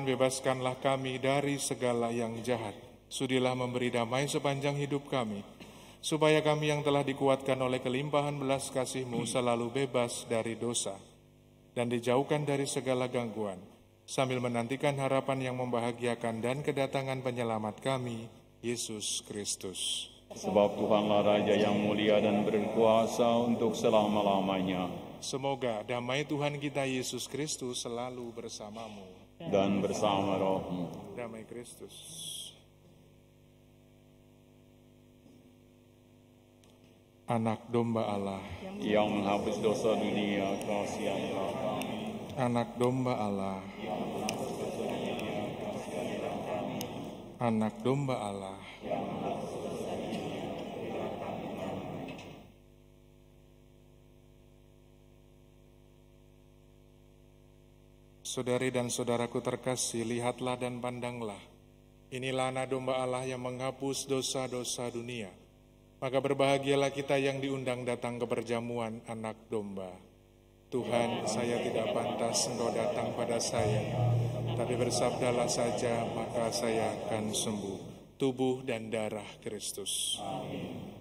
[SPEAKER 6] Bebaskanlah kami dari
[SPEAKER 5] segala yang jahat. Sudilah memberi damai sepanjang hidup kami, supaya kami yang telah dikuatkan oleh kelimpahan belas kasih-Mu selalu bebas dari dosa dan dijauhkan dari segala gangguan, sambil menantikan harapan yang membahagiakan dan kedatangan penyelamat kami, Yesus Kristus.
[SPEAKER 6] Sebab Tuhanlah Raja yang mulia dan berkuasa untuk selama-lamanya
[SPEAKER 5] Semoga damai Tuhan kita Yesus Kristus selalu bersamamu.
[SPEAKER 6] Dan bersama rohmu.
[SPEAKER 5] Damai Kristus. Anak domba Allah,
[SPEAKER 6] Yang menghapus dosa dunia, kasihanlah kami.
[SPEAKER 5] anak domba Allah, anak domba Allah, Saudari dan saudaraku terkasih, lihatlah dan pandanglah. Inilah anak domba Allah yang menghapus dosa-dosa dunia. Maka berbahagialah kita yang diundang datang ke perjamuan anak domba. Tuhan, saya tidak pantas engkau datang pada saya, tapi bersabdalah saja, maka saya akan sembuh. Tubuh dan darah Kristus.
[SPEAKER 8] Yesusku,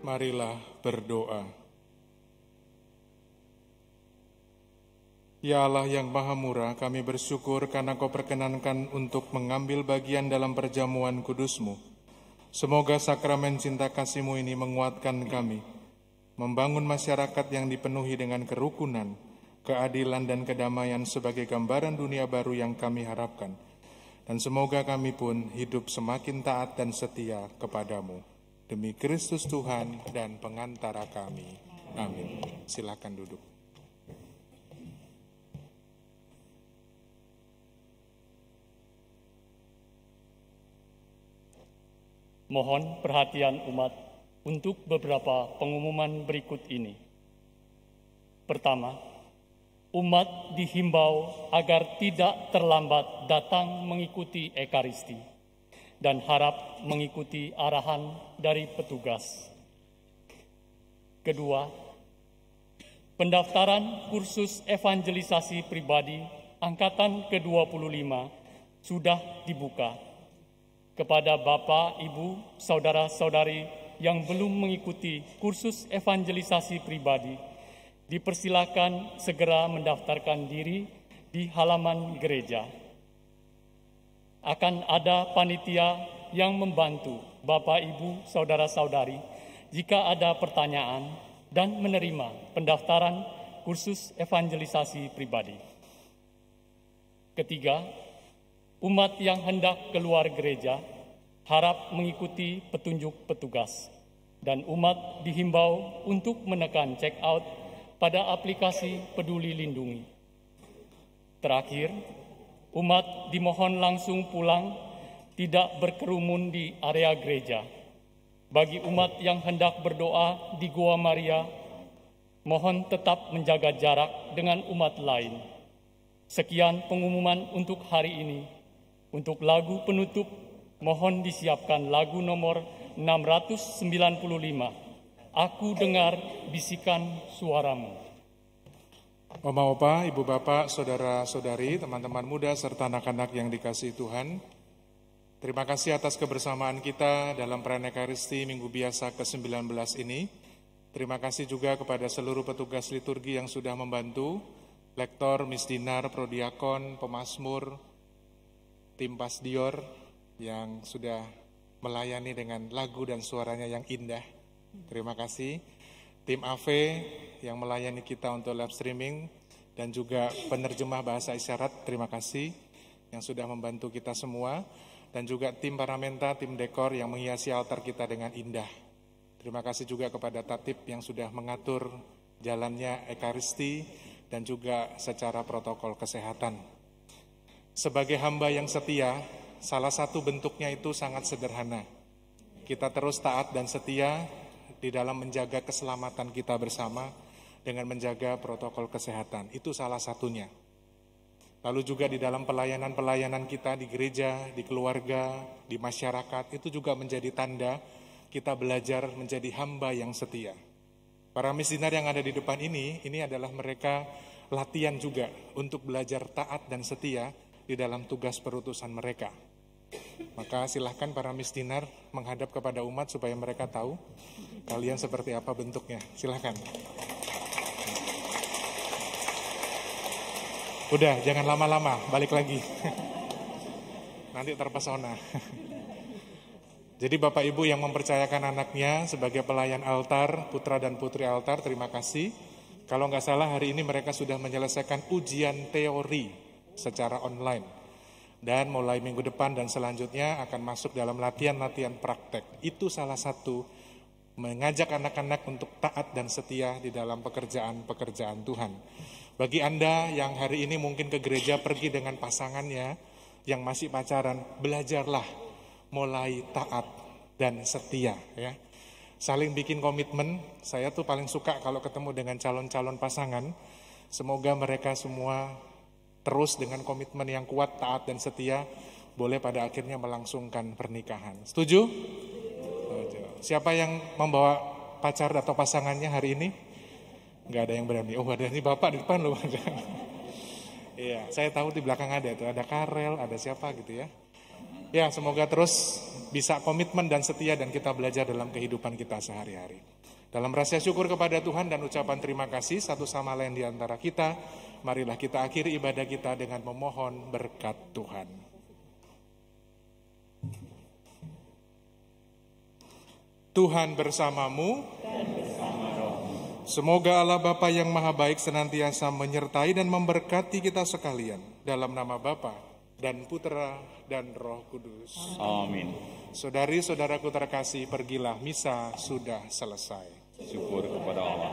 [SPEAKER 5] Marilah berdoa. Ya Allah yang Maha Murah, kami bersyukur karena Kau perkenankan untuk mengambil bagian dalam perjamuan kudusmu. Semoga sakramen cinta kasihmu ini menguatkan kami, membangun masyarakat yang dipenuhi dengan kerukunan, keadilan, dan kedamaian sebagai gambaran dunia baru yang kami harapkan. Dan semoga kami pun hidup semakin taat dan setia kepadamu. Demi Kristus Tuhan dan pengantara kami. Amin. Silakan duduk.
[SPEAKER 4] Mohon perhatian umat untuk beberapa pengumuman berikut ini. Pertama, umat dihimbau agar tidak terlambat datang mengikuti Ekaristi dan harap mengikuti arahan dari petugas. Kedua, pendaftaran kursus evangelisasi pribadi angkatan ke-25 sudah dibuka kepada Bapak, Ibu, saudara-saudari yang belum mengikuti kursus evangelisasi pribadi, dipersilakan segera mendaftarkan diri di halaman gereja. Akan ada panitia yang membantu Bapak, Ibu, saudara-saudari jika ada pertanyaan dan menerima pendaftaran kursus evangelisasi pribadi. Ketiga, umat yang hendak keluar gereja harap mengikuti petunjuk petugas dan umat dihimbau untuk menekan check out pada aplikasi Peduli Lindungi. Terakhir, umat dimohon langsung pulang tidak berkerumun di area gereja. Bagi umat yang hendak berdoa di Gua Maria, mohon tetap menjaga jarak dengan umat lain. Sekian pengumuman untuk hari ini. Untuk lagu penutup, mohon disiapkan lagu nomor 695. Aku dengar bisikan suaramu.
[SPEAKER 5] Oma opa, ibu bapak, saudara-saudari, teman-teman muda, serta anak-anak yang dikasih Tuhan. Terima kasih atas kebersamaan kita dalam perayaan Ekaristi Minggu Biasa ke-19 ini. Terima kasih juga kepada seluruh petugas liturgi yang sudah membantu, lektor, misdinar, prodiakon, pemasmur, tim Pasdior yang sudah melayani dengan lagu dan suaranya yang indah. Terima kasih. Tim AV yang melayani kita untuk live streaming dan juga penerjemah bahasa isyarat, terima kasih yang sudah membantu kita semua dan juga tim paramenta, tim dekor yang menghiasi altar kita dengan indah. Terima kasih juga kepada Tatip yang sudah mengatur jalannya Ekaristi dan juga secara protokol kesehatan. Sebagai hamba yang setia, salah satu bentuknya itu sangat sederhana. Kita terus taat dan setia di dalam menjaga keselamatan kita bersama dengan menjaga protokol kesehatan. Itu salah satunya. Lalu juga di dalam pelayanan-pelayanan kita di gereja, di keluarga, di masyarakat, itu juga menjadi tanda kita belajar menjadi hamba yang setia. Para misioner yang ada di depan ini, ini adalah mereka latihan juga untuk belajar taat dan setia di dalam tugas perutusan mereka. Maka silahkan para misdinar menghadap kepada umat supaya mereka tahu kalian seperti apa bentuknya. Silahkan. Udah, jangan lama-lama, balik lagi. Nanti terpesona. Jadi Bapak Ibu yang mempercayakan anaknya sebagai pelayan altar, putra dan putri altar, terima kasih. Kalau nggak salah hari ini mereka sudah menyelesaikan ujian teori secara online. Dan mulai minggu depan dan selanjutnya akan masuk dalam latihan-latihan praktek. Itu salah satu mengajak anak-anak untuk taat dan setia di dalam pekerjaan-pekerjaan Tuhan. Bagi Anda yang hari ini mungkin ke gereja pergi dengan pasangannya yang masih pacaran, belajarlah mulai taat dan setia ya. Saling bikin komitmen, saya tuh paling suka kalau ketemu dengan calon-calon pasangan. Semoga mereka semua terus dengan komitmen yang kuat, taat dan setia, boleh pada akhirnya melangsungkan pernikahan. Setuju? Siapa yang membawa pacar atau pasangannya hari ini? Gak ada yang berani. Oh ada ini bapak di depan loh. Iya, saya tahu di belakang ada tuh, ada Karel, ada siapa gitu ya. Ya, semoga terus bisa komitmen dan setia dan kita belajar dalam kehidupan kita sehari-hari. Dalam rasa syukur kepada Tuhan dan ucapan terima kasih satu sama lain di antara kita, marilah kita akhiri ibadah kita dengan memohon berkat Tuhan. Tuhan bersamamu. Semoga Allah Bapa yang Maha Baik senantiasa menyertai dan memberkati kita sekalian dalam nama Bapa dan Putra dan Roh Kudus.
[SPEAKER 6] Amin.
[SPEAKER 5] Saudari-saudaraku terkasih, pergilah misa sudah selesai.
[SPEAKER 6] Syukur kepada Allah.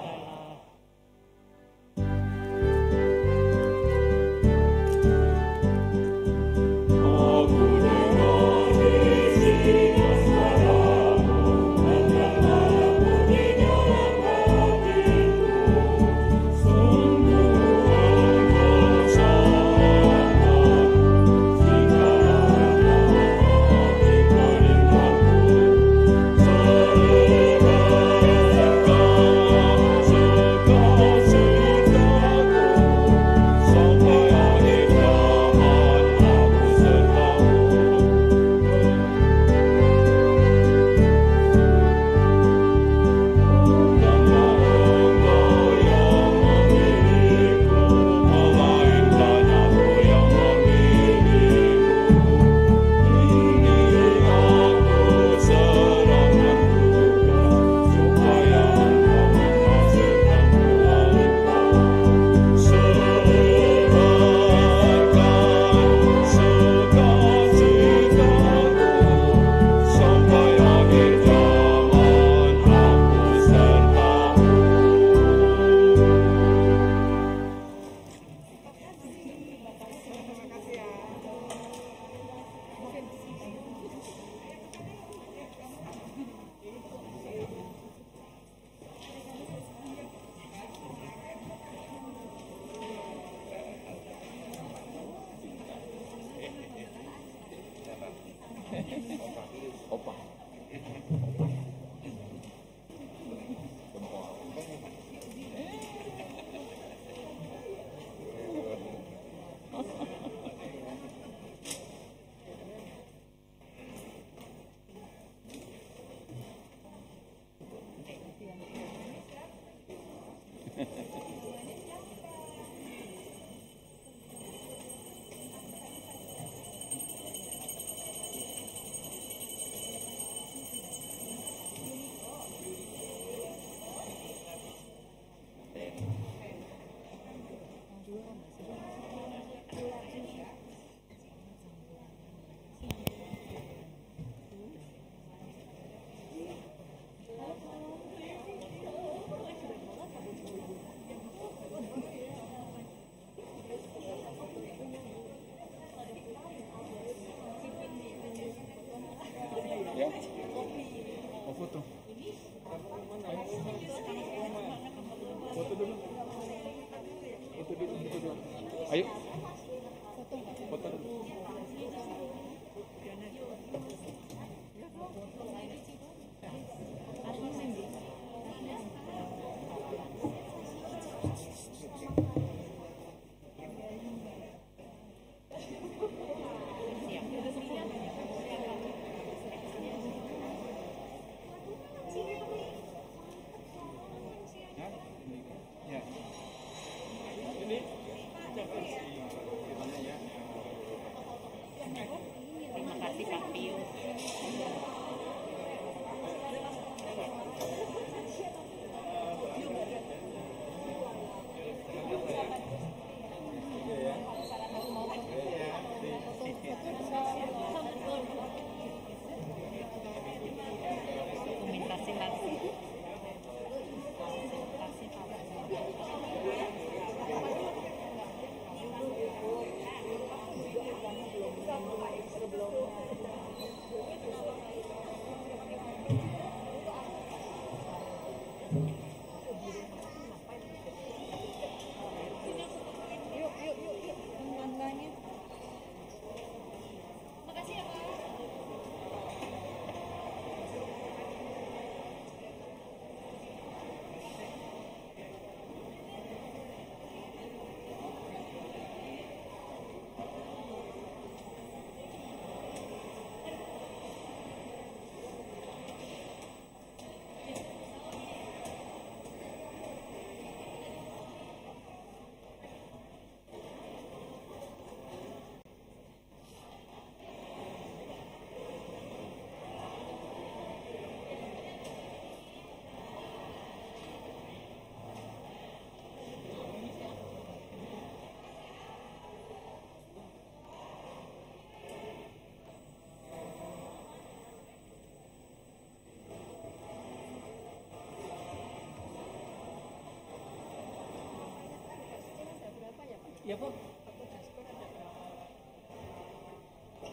[SPEAKER 9] Ya Pak.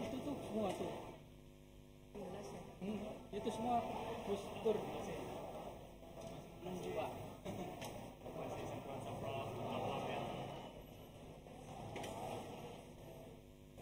[SPEAKER 9] Itu tuh semua tuh. Hmm, itu semua postur